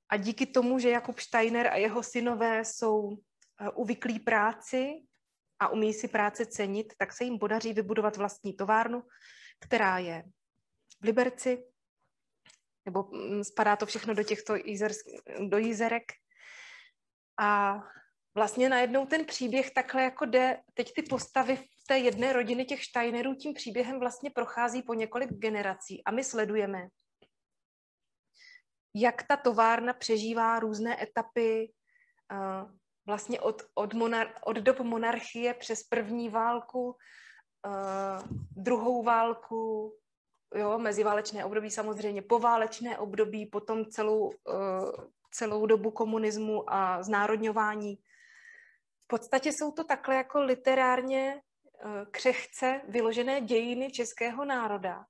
A díky tomu, že Jakub Steiner a jeho synové jsou eh, uvyklí práci a umí si práce cenit, tak se jim podaří vybudovat vlastní továrnu, která je v Liberci, nebo mm, spadá to všechno do těchto jízer, do jízerek. A vlastně najednou ten příběh takhle jako jde, teď ty postavy v té jedné rodiny těch Steinerů tím příběhem vlastně prochází po několik generací a my sledujeme, jak ta továrna přežívá různé etapy uh, vlastně od, od, monar, od dob monarchie přes první válku, uh, druhou válku, jo, meziválečné období samozřejmě, poválečné období, potom celou, uh, celou dobu komunismu a znárodňování. V podstatě jsou to takhle jako literárně křehce vyložené dějiny českého národa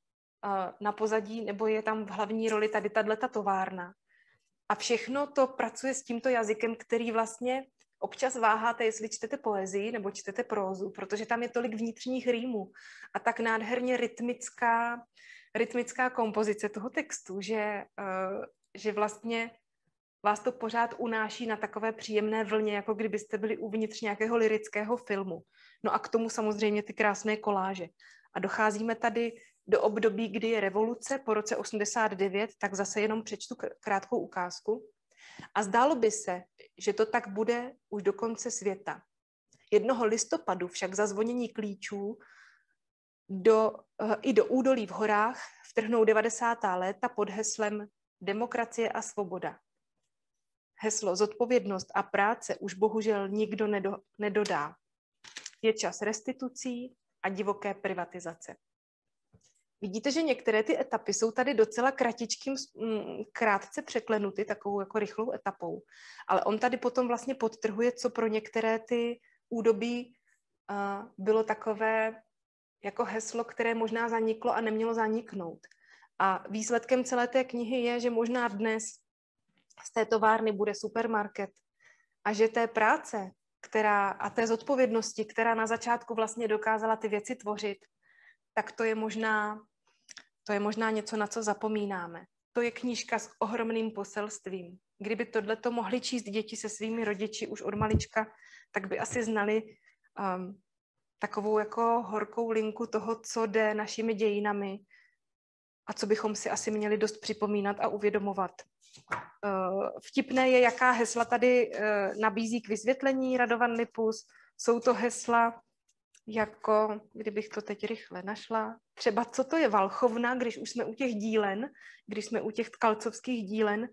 na pozadí, nebo je tam v hlavní roli tady tato továrna. A všechno to pracuje s tímto jazykem, který vlastně občas váháte, jestli čtete poezii nebo čtete prózu, protože tam je tolik vnitřních rýmů a tak nádherně rytmická, rytmická kompozice toho textu, že, uh, že vlastně vás to pořád unáší na takové příjemné vlně, jako kdybyste byli uvnitř nějakého lirického filmu. No a k tomu samozřejmě ty krásné koláže. A docházíme tady do období, kdy je revoluce po roce 89, tak zase jenom přečtu krátkou ukázku. A zdálo by se, že to tak bude už do konce světa. Jednoho listopadu však zazvonění klíčů do, eh, i do údolí v horách vtrhnou 90. léta pod heslem Demokracie a svoboda. Heslo zodpovědnost a práce už bohužel nikdo nedo, nedodá. Je čas restitucí a divoké privatizace. Vidíte, že některé ty etapy jsou tady docela kratičkým, krátce překlenuty, takovou jako rychlou etapou. Ale on tady potom vlastně podtrhuje, co pro některé ty údobí uh, bylo takové jako heslo, které možná zaniklo a nemělo zaniknout. A výsledkem celé té knihy je, že možná dnes z té továrny bude supermarket a že té práce která, a té zodpovědnosti, která na začátku vlastně dokázala ty věci tvořit, tak to je možná to je možná něco, na co zapomínáme. To je knížka s ohromným poselstvím. Kdyby tohleto mohli číst děti se svými rodiči už od malička, tak by asi znali um, takovou jako horkou linku toho, co jde našimi dějinami a co bychom si asi měli dost připomínat a uvědomovat. Uh, vtipné je, jaká hesla tady uh, nabízí k vysvětlení Radovan Lipus. Jsou to hesla jako, kdybych to teď rychle našla, třeba co to je valchovna, když už jsme u těch dílen, když jsme u těch tkalcovských dílen,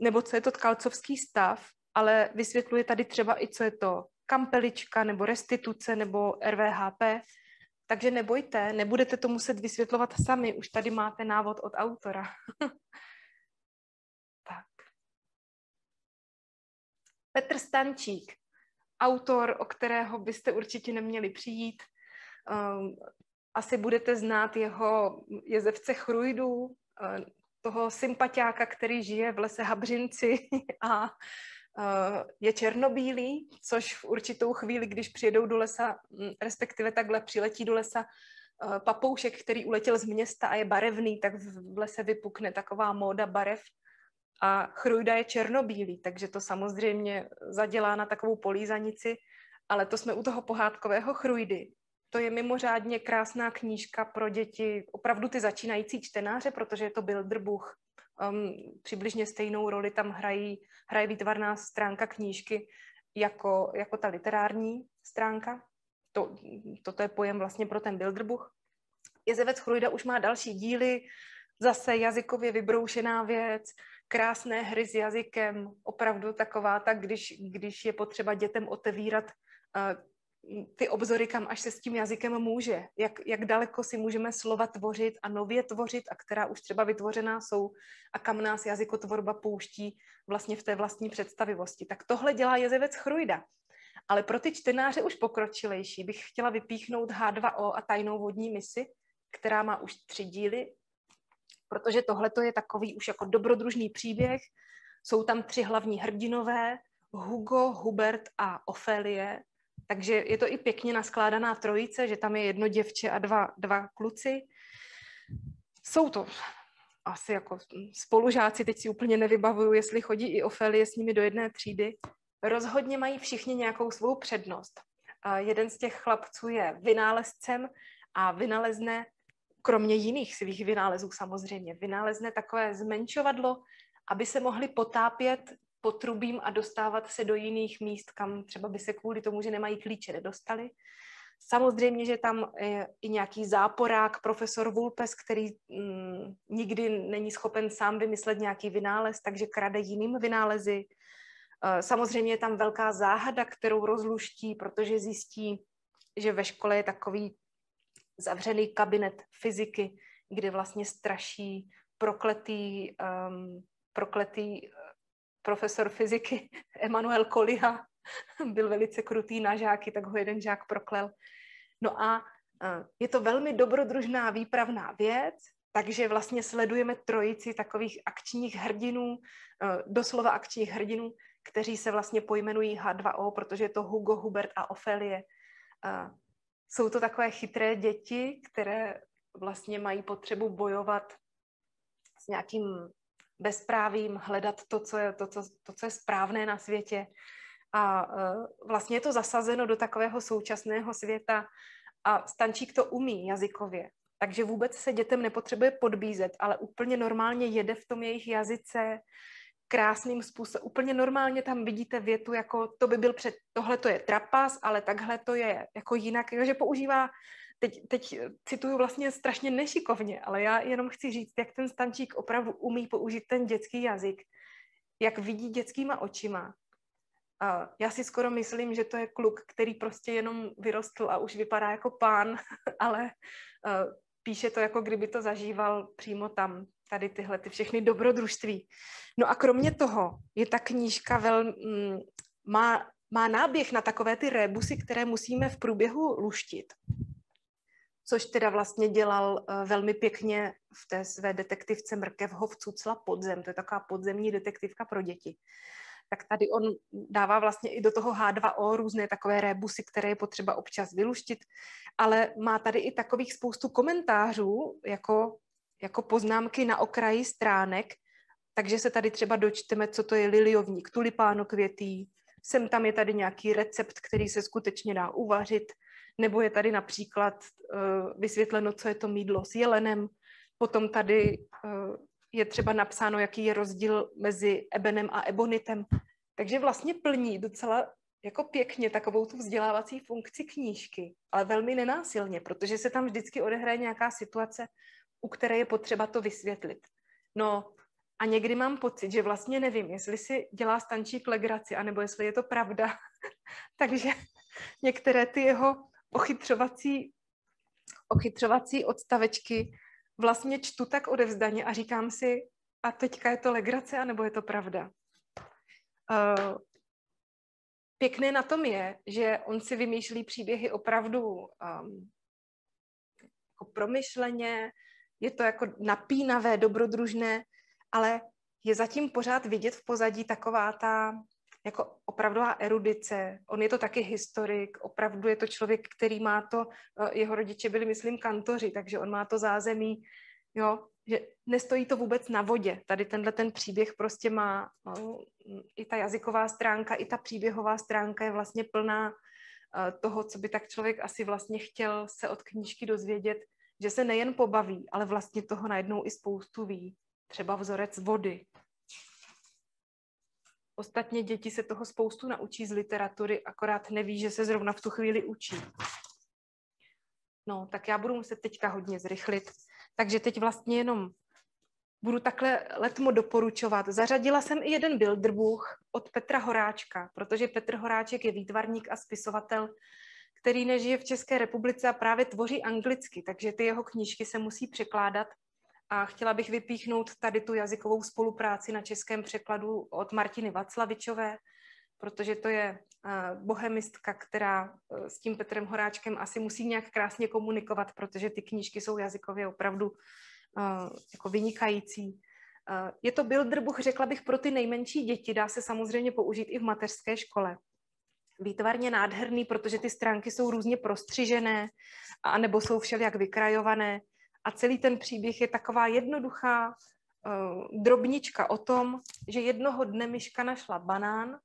nebo co je to tkalcovský stav, ale vysvětluje tady třeba i, co je to kampelička, nebo restituce, nebo RVHP, takže nebojte, nebudete to muset vysvětlovat sami, už tady máte návod od autora. (laughs) tak. Petr Stančík autor, o kterého byste určitě neměli přijít. Um, asi budete znát jeho jezevce Chrujdu, uh, toho sympatiáka, který žije v lese Habřinci (laughs) a uh, je černobílý, což v určitou chvíli, když přijedou do lesa, respektive takhle přiletí do lesa uh, papoušek, který uletěl z města a je barevný, tak v lese vypukne taková móda barev a chrujda je černobílý, takže to samozřejmě zadělá na takovou polízanici, ale to jsme u toho pohádkového chrujdy. To je mimořádně krásná knížka pro děti, opravdu ty začínající čtenáře, protože je to Bilderbuch. Um, přibližně stejnou roli tam hrají, hraje výtvarná stránka knížky jako, jako ta literární stránka. To, toto je pojem vlastně pro ten Bilderbuch. Jezevec Chrujda už má další díly, zase jazykově vybroušená věc, krásné hry s jazykem, opravdu taková tak, když, když je potřeba dětem otevírat uh, ty obzory, kam až se s tím jazykem může, jak, jak daleko si můžeme slova tvořit a nově tvořit a která už třeba vytvořená jsou a kam nás jazykotvorba pouští vlastně v té vlastní představivosti. Tak tohle dělá jezevec Chrujda. Ale pro ty čtenáře už pokročilejší bych chtěla vypíchnout H2O a tajnou vodní misi, která má už tři díly, protože tohle je takový už jako dobrodružný příběh. Jsou tam tři hlavní hrdinové, Hugo, Hubert a Ofélie, takže je to i pěkně naskládaná trojice, že tam je jedno děvče a dva, dva kluci. Jsou to asi jako spolužáci, teď si úplně nevybavuju, jestli chodí i Ofélie s nimi do jedné třídy. Rozhodně mají všichni nějakou svou přednost. Jeden z těch chlapců je vynálezcem a vynalezne, kromě jiných svých vynálezů samozřejmě, vynalezne takové zmenšovadlo, aby se mohli potápět potrubím a dostávat se do jiných míst, kam třeba by se kvůli tomu, že nemají klíče, nedostali. Samozřejmě, že tam je i nějaký záporák, profesor Vulpes, který mm, nikdy není schopen sám vymyslet nějaký vynález, takže krade jiným vynálezy. Eh, samozřejmě je tam velká záhada, kterou rozluští, protože zjistí, že ve škole je takový zavřený kabinet fyziky, kde vlastně straší prokletý, um, prokletý profesor fyziky (laughs) Emanuel Koliha (laughs) byl velice krutý na žáky, tak ho jeden žák proklel. No a je to velmi dobrodružná výpravná věc, takže vlastně sledujeme trojici takových akčních hrdinů, doslova akčních hrdinů, kteří se vlastně pojmenují H2O, protože je to Hugo, Hubert a Ofelie. Jsou to takové chytré děti, které vlastně mají potřebu bojovat s nějakým bezprávím, hledat to, co je, to, co, to, co je správné na světě. A uh, vlastně je to zasazeno do takového současného světa a Stančík to umí jazykově. Takže vůbec se dětem nepotřebuje podbízet, ale úplně normálně jede v tom jejich jazyce krásným způsobem. Úplně normálně tam vidíte větu, jako to by byl před, tohle to je trapas, ale takhle to je jako jinak, že používá teď, teď cituju vlastně strašně nešikovně, ale já jenom chci říct, jak ten Stančík opravdu umí použít ten dětský jazyk, jak vidí dětskýma očima. A já si skoro myslím, že to je kluk, který prostě jenom vyrostl a už vypadá jako pán, (laughs) ale uh, píše to, jako kdyby to zažíval přímo tam, tady tyhle ty všechny dobrodružství. No a kromě toho je ta knížka velmi, mm, má, má náběh na takové ty rebusy, které musíme v průběhu luštit což teda vlastně dělal uh, velmi pěkně v té své detektivce Mrkev Cucla podzem. To je taková podzemní detektivka pro děti. Tak tady on dává vlastně i do toho H2O různé takové rebusy, které je potřeba občas vyluštit, ale má tady i takových spoustu komentářů, jako, jako poznámky na okraji stránek, takže se tady třeba dočteme, co to je liliovník, tulipánokvětý, sem tam je tady nějaký recept, který se skutečně dá uvařit, nebo je tady například uh, vysvětleno, co je to mídlo s jelenem, potom tady uh, je třeba napsáno, jaký je rozdíl mezi ebenem a ebonitem. Takže vlastně plní docela jako pěkně takovou tu vzdělávací funkci knížky, ale velmi nenásilně, protože se tam vždycky odehraje nějaká situace, u které je potřeba to vysvětlit. No a někdy mám pocit, že vlastně nevím, jestli si dělá Stančík legraci, anebo jestli je to pravda. (laughs) Takže některé ty jeho ochytřovací, ochytřovací odstavečky vlastně čtu tak odevzdaně a říkám si, a teďka je to legrace, anebo je to pravda. Uh, pěkné na tom je, že on si vymýšlí příběhy opravdu um, jako promyšleně, je to jako napínavé, dobrodružné, ale je zatím pořád vidět v pozadí taková ta jako opravdová erudice. On je to taky historik, opravdu je to člověk, který má to, eh, jeho rodiče byli, myslím, kantoři, takže on má to zázemí, jo, že nestojí to vůbec na vodě. Tady tenhle ten příběh prostě má no, i ta jazyková stránka, i ta příběhová stránka je vlastně plná uh, toho, co by tak člověk asi vlastně chtěl se od knížky dozvědět, že se nejen pobaví, ale vlastně toho najednou i spoustu ví. Třeba vzorec vody, Ostatně děti se toho spoustu naučí z literatury, akorát neví, že se zrovna v tu chvíli učí. No, tak já budu muset teďka hodně zrychlit. Takže teď vlastně jenom budu takhle letmo doporučovat. Zařadila jsem i jeden bilderbuch od Petra Horáčka, protože Petr Horáček je výtvarník a spisovatel, který nežije v České republice a právě tvoří anglicky, takže ty jeho knížky se musí překládat. A chtěla bych vypíchnout tady tu jazykovou spolupráci na českém překladu od Martiny Vaclavičové, protože to je uh, bohemistka, která uh, s tím Petrem Horáčkem asi musí nějak krásně komunikovat, protože ty knížky jsou jazykově opravdu uh, jako vynikající. Je to Bilderbuch, řekla bych, pro ty nejmenší děti. Dá se samozřejmě použít i v mateřské škole. Výtvarně nádherný, protože ty stránky jsou různě prostřižené, a nebo jsou všelijak vykrajované. A celý ten příběh je taková jednoduchá uh, drobnička o tom, že jednoho dne myška našla banán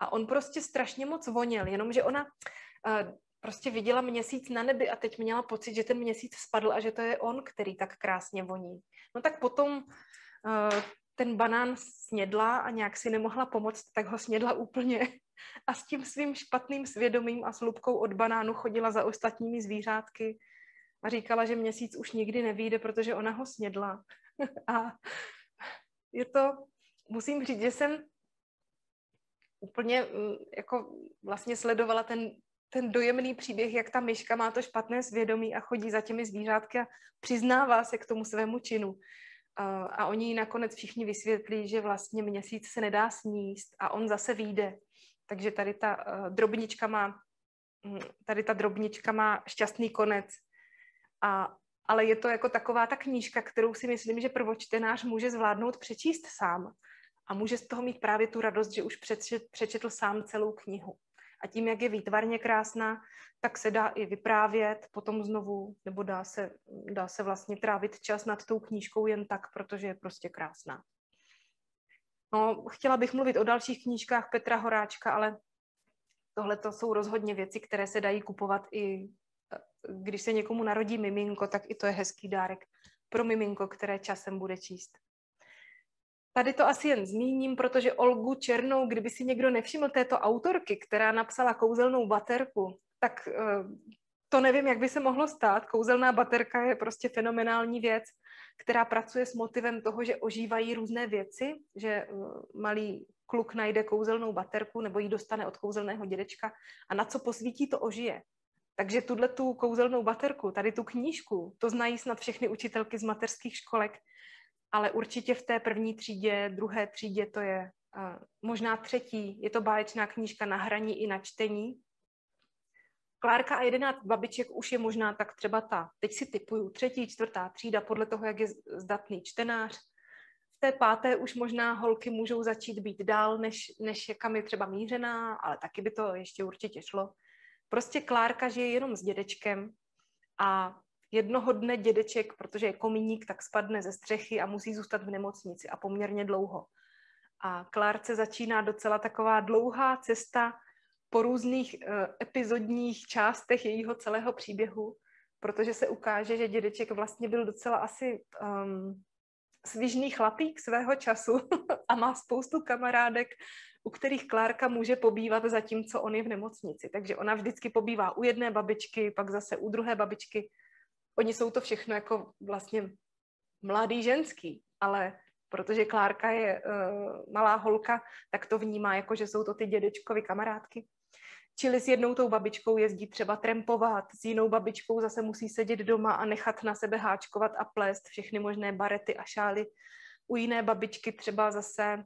a on prostě strašně moc voněl, jenomže ona uh, prostě viděla měsíc na nebi a teď měla pocit, že ten měsíc spadl a že to je on, který tak krásně voní. No tak potom uh, ten banán snědla a nějak si nemohla pomoct, tak ho snědla úplně. A s tím svým špatným svědomím a slupkou od banánu chodila za ostatními zvířátky a říkala, že měsíc už nikdy nevíde, protože ona ho snědla. (laughs) a je to, musím říct, že jsem úplně mm, jako vlastně sledovala ten, ten dojemný příběh, jak ta myška má to špatné svědomí a chodí za těmi zvířátky a přiznává se k tomu svému činu. A oni jí nakonec všichni vysvětlí, že vlastně měsíc se nedá sníst a on zase vyjde. Takže tady ta drobnička má, hm, tady ta drobnička má šťastný konec. A, ale je to jako taková ta knížka, kterou si myslím, že prvočtenář může zvládnout přečíst sám a může z toho mít právě tu radost, že už přečetl, přečetl sám celou knihu. A tím, jak je výtvarně krásná, tak se dá i vyprávět potom znovu, nebo dá se, dá se vlastně trávit čas nad tou knížkou jen tak, protože je prostě krásná. No, chtěla bych mluvit o dalších knížkách Petra Horáčka, ale tohle to jsou rozhodně věci, které se dají kupovat i když se někomu narodí miminko, tak i to je hezký dárek pro miminko, které časem bude číst. Tady to asi jen zmíním, protože Olgu Černou, kdyby si někdo nevšiml této autorky, která napsala kouzelnou baterku, tak eh, to nevím, jak by se mohlo stát. Kouzelná baterka je prostě fenomenální věc, která pracuje s motivem toho, že ožívají různé věci, že eh, malý kluk najde kouzelnou baterku nebo ji dostane od kouzelného dědečka a na co posvítí, to ožije. Takže tuhle tu kouzelnou baterku, tady tu knížku, to znají snad všechny učitelky z mateřských školek, ale určitě v té první třídě, druhé třídě to je uh, možná třetí, je to báječná knížka na hraní i na čtení. Klárka a jedenáct babiček už je možná tak třeba ta, teď si typuju, třetí, čtvrtá třída, podle toho, jak je zdatný čtenář. V té páté už možná holky můžou začít být dál, než, než je kam je třeba mířená, ale taky by to ještě určitě šlo. Prostě Klárka žije jenom s dědečkem a jednoho dne dědeček, protože je komíník, tak spadne ze střechy a musí zůstat v nemocnici a poměrně dlouho. A Klárce začíná docela taková dlouhá cesta po různých uh, epizodních částech jejího celého příběhu, protože se ukáže, že dědeček vlastně byl docela asi um, svižný chlapík svého času (laughs) a má spoustu kamarádek, u kterých Klárka může pobývat zatímco on je v nemocnici. Takže ona vždycky pobývá u jedné babičky, pak zase u druhé babičky. Oni jsou to všechno jako vlastně mladý ženský, ale protože Klárka je uh, malá holka, tak to vnímá jako, že jsou to ty dědečkovy kamarádky. Čili s jednou tou babičkou jezdí třeba trempovat, s jinou babičkou zase musí sedět doma a nechat na sebe háčkovat a plést všechny možné barety a šály. U jiné babičky třeba zase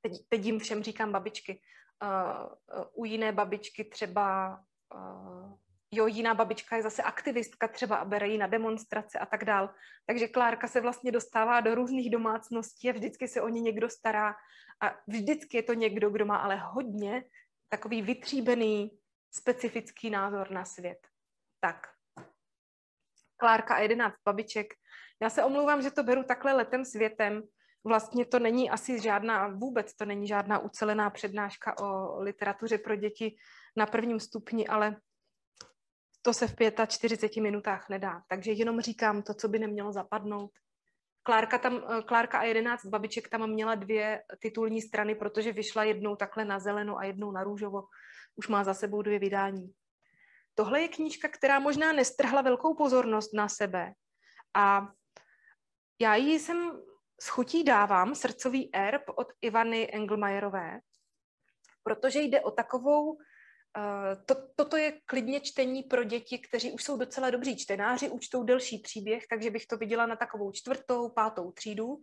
teď, teď jim všem říkám babičky, uh, u jiné babičky třeba, uh, jo, jiná babička je zase aktivistka třeba a bere ji na demonstrace a tak dál. Takže Klárka se vlastně dostává do různých domácností a vždycky se o ně někdo stará a vždycky je to někdo, kdo má ale hodně takový vytříbený, specifický názor na svět. Tak, Klárka a jedenáct babiček. Já se omlouvám, že to beru takhle letem světem, vlastně to není asi žádná, vůbec to není žádná ucelená přednáška o literatuře pro děti na prvním stupni, ale to se v 45 minutách nedá. Takže jenom říkám to, co by nemělo zapadnout. Klárka, tam, Klárka a 11 babiček tam měla dvě titulní strany, protože vyšla jednou takhle na zeleno a jednou na růžovo. Už má za sebou dvě vydání. Tohle je knížka, která možná nestrhla velkou pozornost na sebe. A já ji jsem s chutí dávám srdcový erb od Ivany Engelmajerové, protože jde o takovou to, toto je klidně čtení pro děti, kteří už jsou docela dobří čtenáři, učtou delší příběh, takže bych to viděla na takovou čtvrtou, pátou třídu.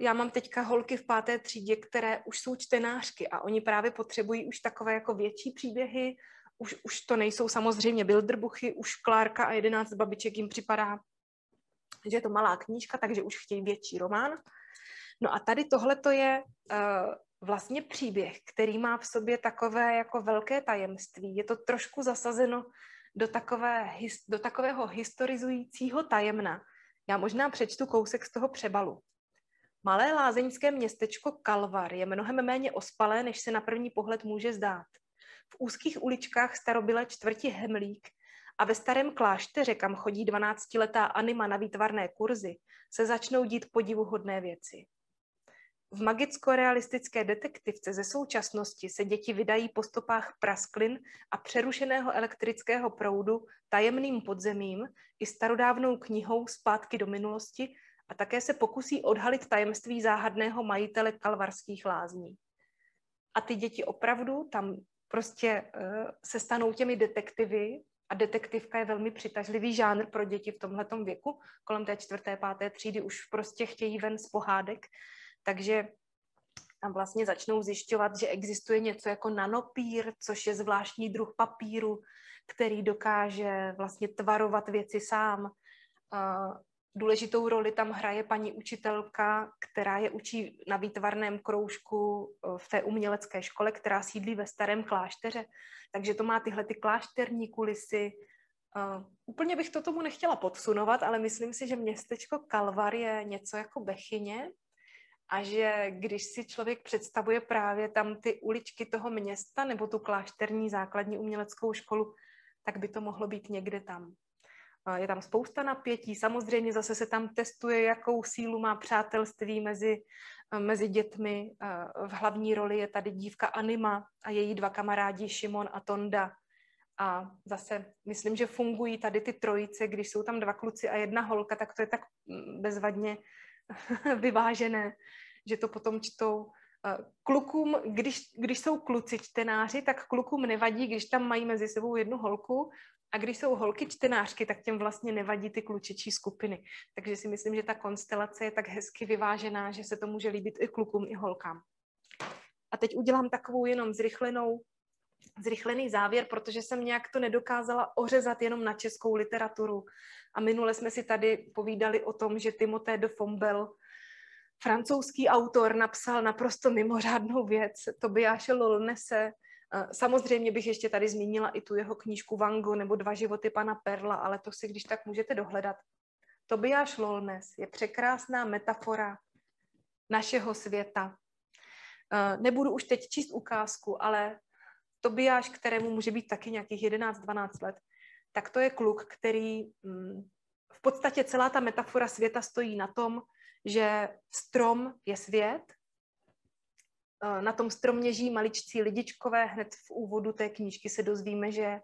Já mám teďka holky v páté třídě, které už jsou čtenářky a oni právě potřebují už takové jako větší příběhy, už, už to nejsou samozřejmě bilderbuchy, už Klárka a jedenáct babiček jim připadá, že je to malá knížka, takže už chtějí větší román. No a tady tohle to je uh, vlastně příběh, který má v sobě takové jako velké tajemství. Je to trošku zasazeno do, takové, do takového historizujícího tajemna. Já možná přečtu kousek z toho přebalu. Malé lázeňské městečko Kalvar je mnohem méně ospalé, než se na první pohled může zdát. V úzkých uličkách starobylé čtvrti Hemlík a ve starém klášteře, kam chodí 12-letá Anima na výtvarné kurzy, se začnou dít podivuhodné věci. V magicko-realistické detektivce ze současnosti se děti vydají po stopách prasklin a přerušeného elektrického proudu tajemným podzemím i starodávnou knihou Zpátky do minulosti a také se pokusí odhalit tajemství záhadného majitele kalvarských lázní. A ty děti opravdu tam prostě uh, se stanou těmi detektivy a detektivka je velmi přitažlivý žánr pro děti v tomhletom věku. Kolem té čtvrté, páté třídy už prostě chtějí ven z pohádek takže tam vlastně začnou zjišťovat, že existuje něco jako nanopír, což je zvláštní druh papíru, který dokáže vlastně tvarovat věci sám. Důležitou roli tam hraje paní učitelka, která je učí na výtvarném kroužku e, v té umělecké škole, která sídlí ve starém klášteře. Takže to má tyhle ty klášterní kulisy. Úplně bych to tomu nechtěla podsunovat, ale myslím si, že městečko Kalvar je něco jako Bechyně, a že když si člověk představuje právě tam ty uličky toho města nebo tu klášterní základní uměleckou školu, tak by to mohlo být někde tam. Je tam spousta napětí, samozřejmě zase se tam testuje, jakou sílu má přátelství mezi, mezi dětmi. V hlavní roli je tady dívka Anima a její dva kamarádi Šimon a Tonda. A zase myslím, že fungují tady ty trojice, když jsou tam dva kluci a jedna holka, tak to je tak mm, bezvadně (laughs) vyvážené, že to potom čtou eh, klukům, když, když jsou kluci čtenáři, tak klukům nevadí, když tam mají mezi sebou jednu holku a když jsou holky čtenářky, tak těm vlastně nevadí ty klučičí skupiny. Takže si myslím, že ta konstelace je tak hezky vyvážená, že se to může líbit i klukům, i holkám. A teď udělám takovou jenom zrychlenou, zrychlený závěr, protože jsem nějak to nedokázala ořezat jenom na českou literaturu. A minule jsme si tady povídali o tom, že Timothée de Fombel, francouzský autor, napsal naprosto mimořádnou věc, Tobiáše Lolnese. Samozřejmě bych ještě tady zmínila i tu jeho knížku Vango nebo Dva životy pana Perla, ale to si když tak můžete dohledat. Tobiáš Lolnes je překrásná metafora našeho světa. Nebudu už teď číst ukázku, ale Tobiáš, kterému může být taky nějakých 11-12 let, tak to je kluk, který mm, v podstatě celá ta metafora světa stojí na tom, že strom je svět, e, na tom stromě žijí maličcí lidičkové, hned v úvodu té knížky se dozvíme, že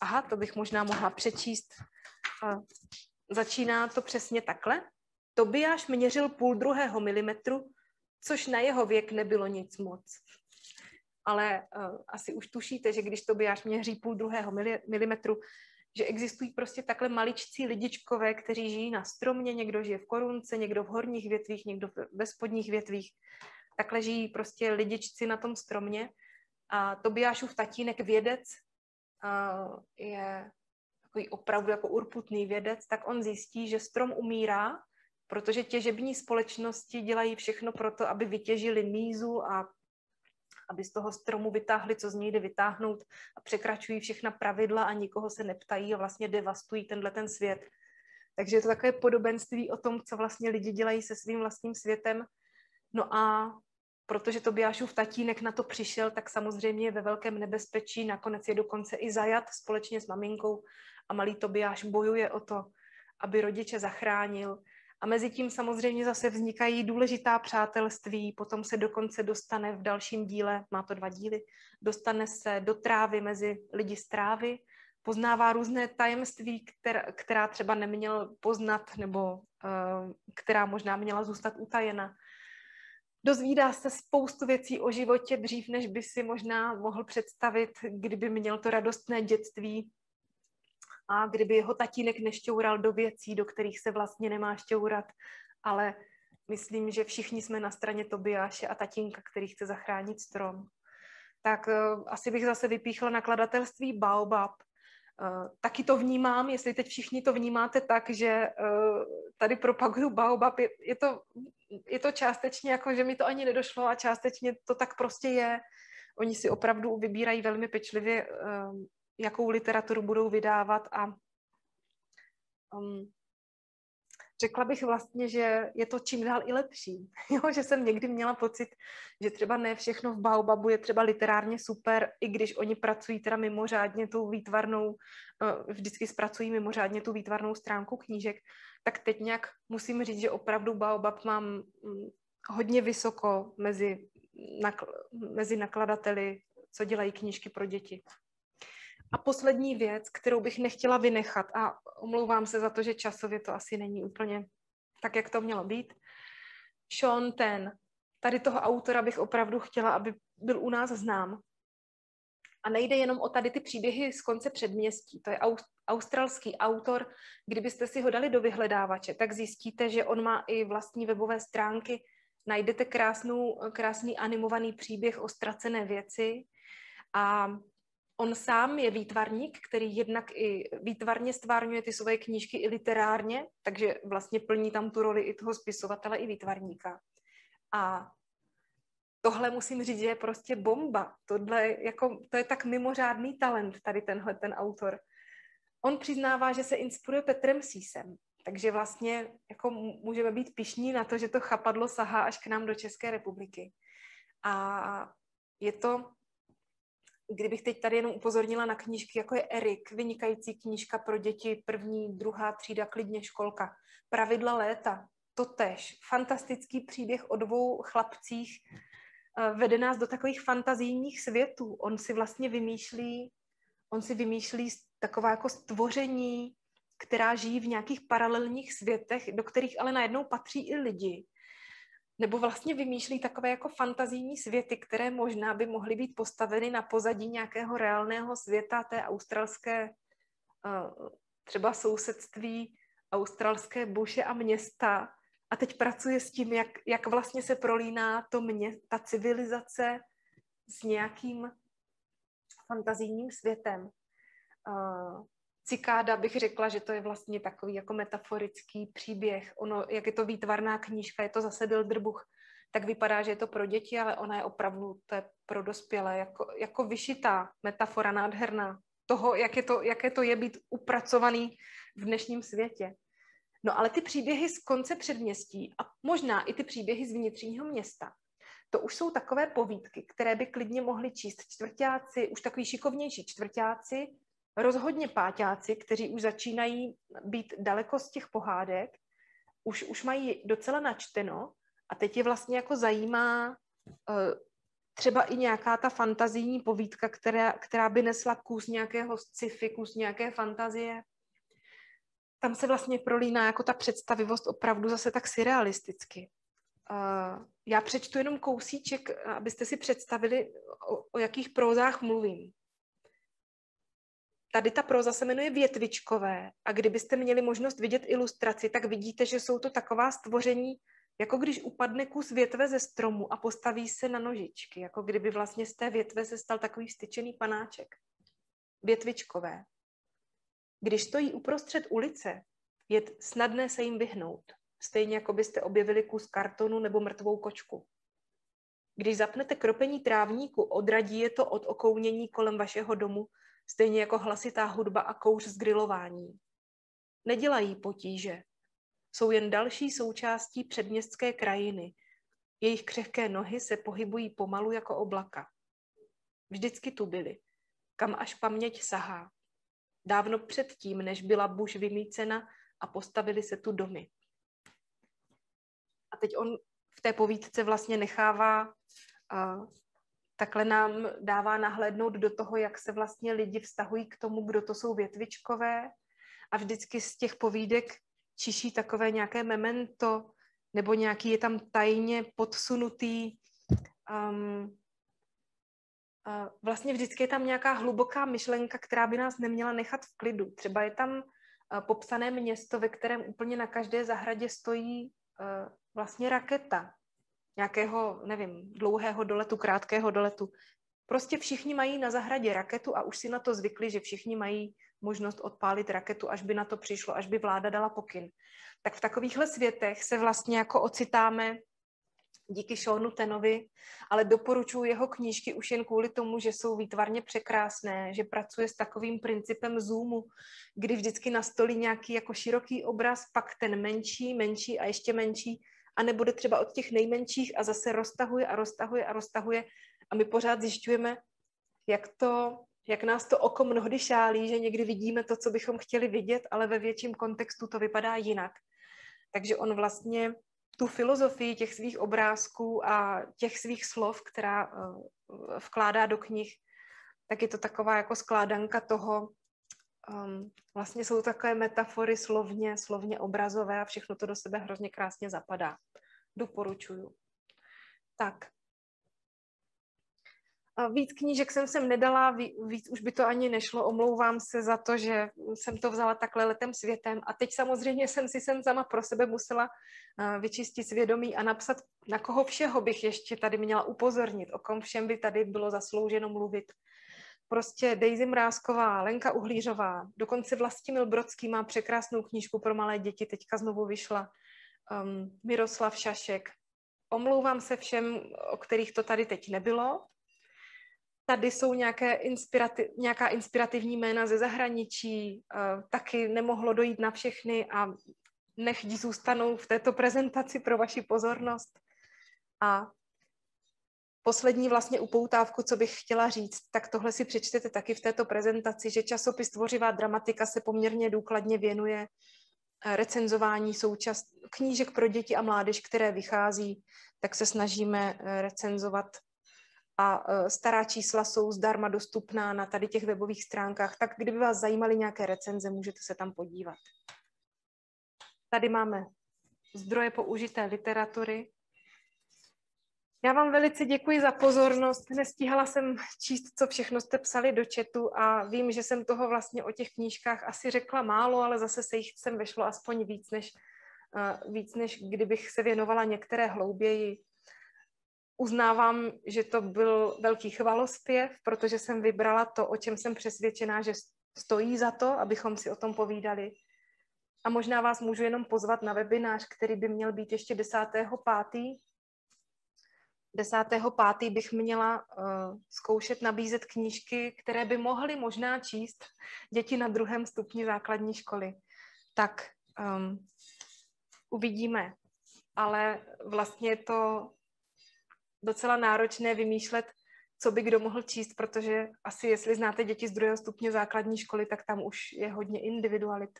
aha, to bych možná mohla přečíst. Začíná to přesně takhle. Tobiáš měřil půl druhého milimetru, což na jeho věk nebylo nic moc. Ale uh, asi už tušíte, že když Tobiáš měří půl druhého milimetru, že existují prostě takhle maličcí lidičkové, kteří žijí na stromě, někdo žije v korunce, někdo v horních větvích, někdo ve spodních větvích. Takhle žijí prostě lidičci na tom stromě. A Tobiášův tatínek vědec je takový opravdu jako urputný vědec, tak on zjistí, že strom umírá, protože těžební společnosti dělají všechno pro to, aby vytěžili mízu a aby z toho stromu vytáhli, co z něj jde vytáhnout a překračují všechna pravidla a nikoho se neptají a vlastně devastují tenhle ten svět. Takže je to takové podobenství o tom, co vlastně lidi dělají se svým vlastním světem. No a protože Tobiášův tatínek na to přišel, tak samozřejmě je ve velkém nebezpečí, nakonec je dokonce i zajat společně s maminkou a malý Tobiáš bojuje o to, aby rodiče zachránil. A mezi tím samozřejmě zase vznikají důležitá přátelství, potom se dokonce dostane v dalším díle, má to dva díly, dostane se do trávy mezi lidi z trávy, poznává různé tajemství, která, která třeba neměl poznat nebo uh, která možná měla zůstat utajena. Dozvídá se spoustu věcí o životě dřív, než by si možná mohl představit, kdyby měl to radostné dětství a kdyby jeho tatínek nešťoural do věcí, do kterých se vlastně nemá šťourat, ale myslím, že všichni jsme na straně Tobiáše a tatínka, který chce zachránit strom. Tak uh, asi bych zase vypíchla nakladatelství Baobab. Uh, taky to vnímám, jestli teď všichni to vnímáte tak, že uh, tady propaguju Baobab, je, je, to, je to částečně jako, že mi to ani nedošlo a částečně to tak prostě je. Oni si opravdu vybírají velmi pečlivě, jakou literaturu budou vydávat a um, řekla bych vlastně, že je to čím dál i lepší. (laughs) Jo, že jsem někdy měla pocit, že třeba ne všechno v Baobabu je třeba literárně super, i když oni pracují teda mimořádně tou výtvarnou, eh, vždycky zpracují mimořádně tu výtvarnou stránku knížek, tak teď nějak musím říct, že opravdu Baobab mám mm, hodně vysoko mezi, nakl- mezi nakladateli, co dělají knížky pro děti. A poslední věc, kterou bych nechtěla vynechat, a omlouvám se za to, že časově to asi není úplně tak, jak to mělo být. Sean ten, tady toho autora bych opravdu chtěla, aby byl u nás znám. A nejde jenom o tady ty příběhy z konce předměstí. To je australský autor. Kdybyste si ho dali do vyhledávače, tak zjistíte, že on má i vlastní webové stránky. Najdete krásnou, krásný animovaný příběh o ztracené věci. A On sám je výtvarník, který jednak i výtvarně stvárňuje ty svoje knížky i literárně, takže vlastně plní tam tu roli i toho spisovatele, i výtvarníka. A tohle musím říct, že je prostě bomba. Tohle jako, to je tak mimořádný talent, tady tenhle ten autor. On přiznává, že se inspiruje Petrem Sísem, takže vlastně jako můžeme být pišní na to, že to chapadlo sahá až k nám do České republiky. A je to kdybych teď tady jenom upozornila na knížky, jako je Erik, vynikající knížka pro děti, první, druhá třída, klidně školka. Pravidla léta, totež. Fantastický příběh o dvou chlapcích, eh, vede nás do takových fantazijních světů. On si vlastně vymýšlí, on si vymýšlí taková jako stvoření, která žijí v nějakých paralelních světech, do kterých ale najednou patří i lidi nebo vlastně vymýšlí takové jako fantazijní světy, které možná by mohly být postaveny na pozadí nějakého reálného světa té australské uh, třeba sousedství, australské buše a města. A teď pracuje s tím, jak, jak vlastně se prolíná to mě, ta civilizace s nějakým fantazijním světem. Cikáda bych řekla, že to je vlastně takový jako metaforický příběh. Ono, jak je to výtvarná knížka, je to zase Drbuch, tak vypadá, že je to pro děti, ale ona je opravdu to je pro dospělé, jako, jako vyšitá metafora nádherná toho, jak je to, jaké to je být upracovaný v dnešním světě. No ale ty příběhy z konce předměstí a možná i ty příběhy z vnitřního města, to už jsou takové povídky, které by klidně mohli číst čtvrtáci, už takový šikovnější čtvrtáci, rozhodně páťáci, kteří už začínají být daleko z těch pohádek, už, už mají docela načteno a teď je vlastně jako zajímá uh, třeba i nějaká ta fantazijní povídka, která, která by nesla kus nějakého sci-fi, kus nějaké fantazie. Tam se vlastně prolíná jako ta představivost opravdu zase tak surrealisticky. Uh, já přečtu jenom kousíček, abyste si představili, o, o jakých prózách mluvím tady ta proza se jmenuje Větvičkové a kdybyste měli možnost vidět ilustraci, tak vidíte, že jsou to taková stvoření, jako když upadne kus větve ze stromu a postaví se na nožičky, jako kdyby vlastně z té větve se stal takový styčený panáček. Větvičkové. Když stojí uprostřed ulice, je snadné se jim vyhnout, stejně jako byste objevili kus kartonu nebo mrtvou kočku. Když zapnete kropení trávníku, odradí je to od okounění kolem vašeho domu stejně jako hlasitá hudba a kouř z grilování. Nedělají potíže. Jsou jen další součástí předměstské krajiny. Jejich křehké nohy se pohybují pomalu jako oblaka. Vždycky tu byly, kam až paměť sahá. Dávno předtím, než byla buš vymícena a postavili se tu domy. A teď on v té povídce vlastně nechává uh, takhle nám dává nahlédnout do toho, jak se vlastně lidi vztahují k tomu, kdo to jsou větvičkové a vždycky z těch povídek čiší takové nějaké memento, nebo nějaký je tam tajně podsunutý um, uh, vlastně vždycky je tam nějaká hluboká myšlenka, která by nás neměla nechat v klidu. Třeba je tam popsané město, ve kterém úplně na každé zahradě stojí uh, vlastně raketa nějakého, nevím, dlouhého doletu, krátkého doletu. Prostě všichni mají na zahradě raketu a už si na to zvykli, že všichni mají možnost odpálit raketu, až by na to přišlo, až by vláda dala pokyn. Tak v takovýchhle světech se vlastně jako ocitáme díky Seanu Tenovi, ale doporučuji jeho knížky už jen kvůli tomu, že jsou výtvarně překrásné, že pracuje s takovým principem zoomu, kdy vždycky nastolí nějaký jako široký obraz, pak ten menší, menší a ještě menší, a nebude třeba od těch nejmenších a zase roztahuje a roztahuje a roztahuje a my pořád zjišťujeme, jak to jak nás to oko mnohdy šálí, že někdy vidíme to, co bychom chtěli vidět, ale ve větším kontextu to vypadá jinak. Takže on vlastně tu filozofii těch svých obrázků a těch svých slov, která uh, vkládá do knih, tak je to taková jako skládanka toho, um, vlastně jsou takové metafory slovně, slovně obrazové a všechno to do sebe hrozně krásně zapadá. Doporučuju. Tak, Víc knížek jsem sem nedala, víc už by to ani nešlo, omlouvám se za to, že jsem to vzala takhle letem světem a teď samozřejmě jsem si sem sama pro sebe musela vyčistit svědomí a napsat, na koho všeho bych ještě tady měla upozornit, o kom všem by tady bylo zaslouženo mluvit. Prostě Daisy Mrázková, Lenka Uhlířová, dokonce Vlastimil Brodský má překrásnou knížku pro malé děti, teďka znovu vyšla, um, Miroslav Šašek. Omlouvám se všem, o kterých to tady teď nebylo, tady jsou nějaké inspirati- nějaká inspirativní jména ze zahraničí, uh, taky nemohlo dojít na všechny a nech zůstanou v této prezentaci pro vaši pozornost. A poslední vlastně upoutávku, co bych chtěla říct, tak tohle si přečtete taky v této prezentaci, že časopis Tvořivá dramatika se poměrně důkladně věnuje eh, recenzování součas knížek pro děti a mládež, které vychází, tak se snažíme eh, recenzovat a e, stará čísla jsou zdarma dostupná na tady těch webových stránkách, tak kdyby vás zajímaly nějaké recenze, můžete se tam podívat. Tady máme zdroje použité literatury. Já vám velice děkuji za pozornost. Nestíhala jsem číst, co všechno jste psali do chatu a vím, že jsem toho vlastně o těch knížkách asi řekla málo, ale zase se jich sem vešlo aspoň víc, než, uh, víc, než kdybych se věnovala některé hlouběji. Uznávám, že to byl velký chvalospěv, protože jsem vybrala to, o čem jsem přesvědčená, že stojí za to, abychom si o tom povídali. A možná vás můžu jenom pozvat na webinář, který by měl být ještě 10.5. 10.5. bych měla uh, zkoušet nabízet knížky, které by mohly možná číst děti na druhém stupni základní školy. Tak um, uvidíme. Ale vlastně to docela náročné vymýšlet, co by kdo mohl číst, protože asi jestli znáte děti z druhého stupně základní školy, tak tam už je hodně individualit.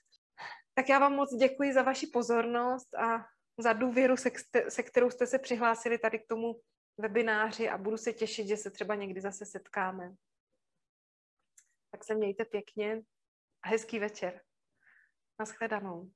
Tak já vám moc děkuji za vaši pozornost a za důvěru, se, se kterou jste se přihlásili tady k tomu webináři a budu se těšit, že se třeba někdy zase setkáme. Tak se mějte pěkně a hezký večer. Naschledanou.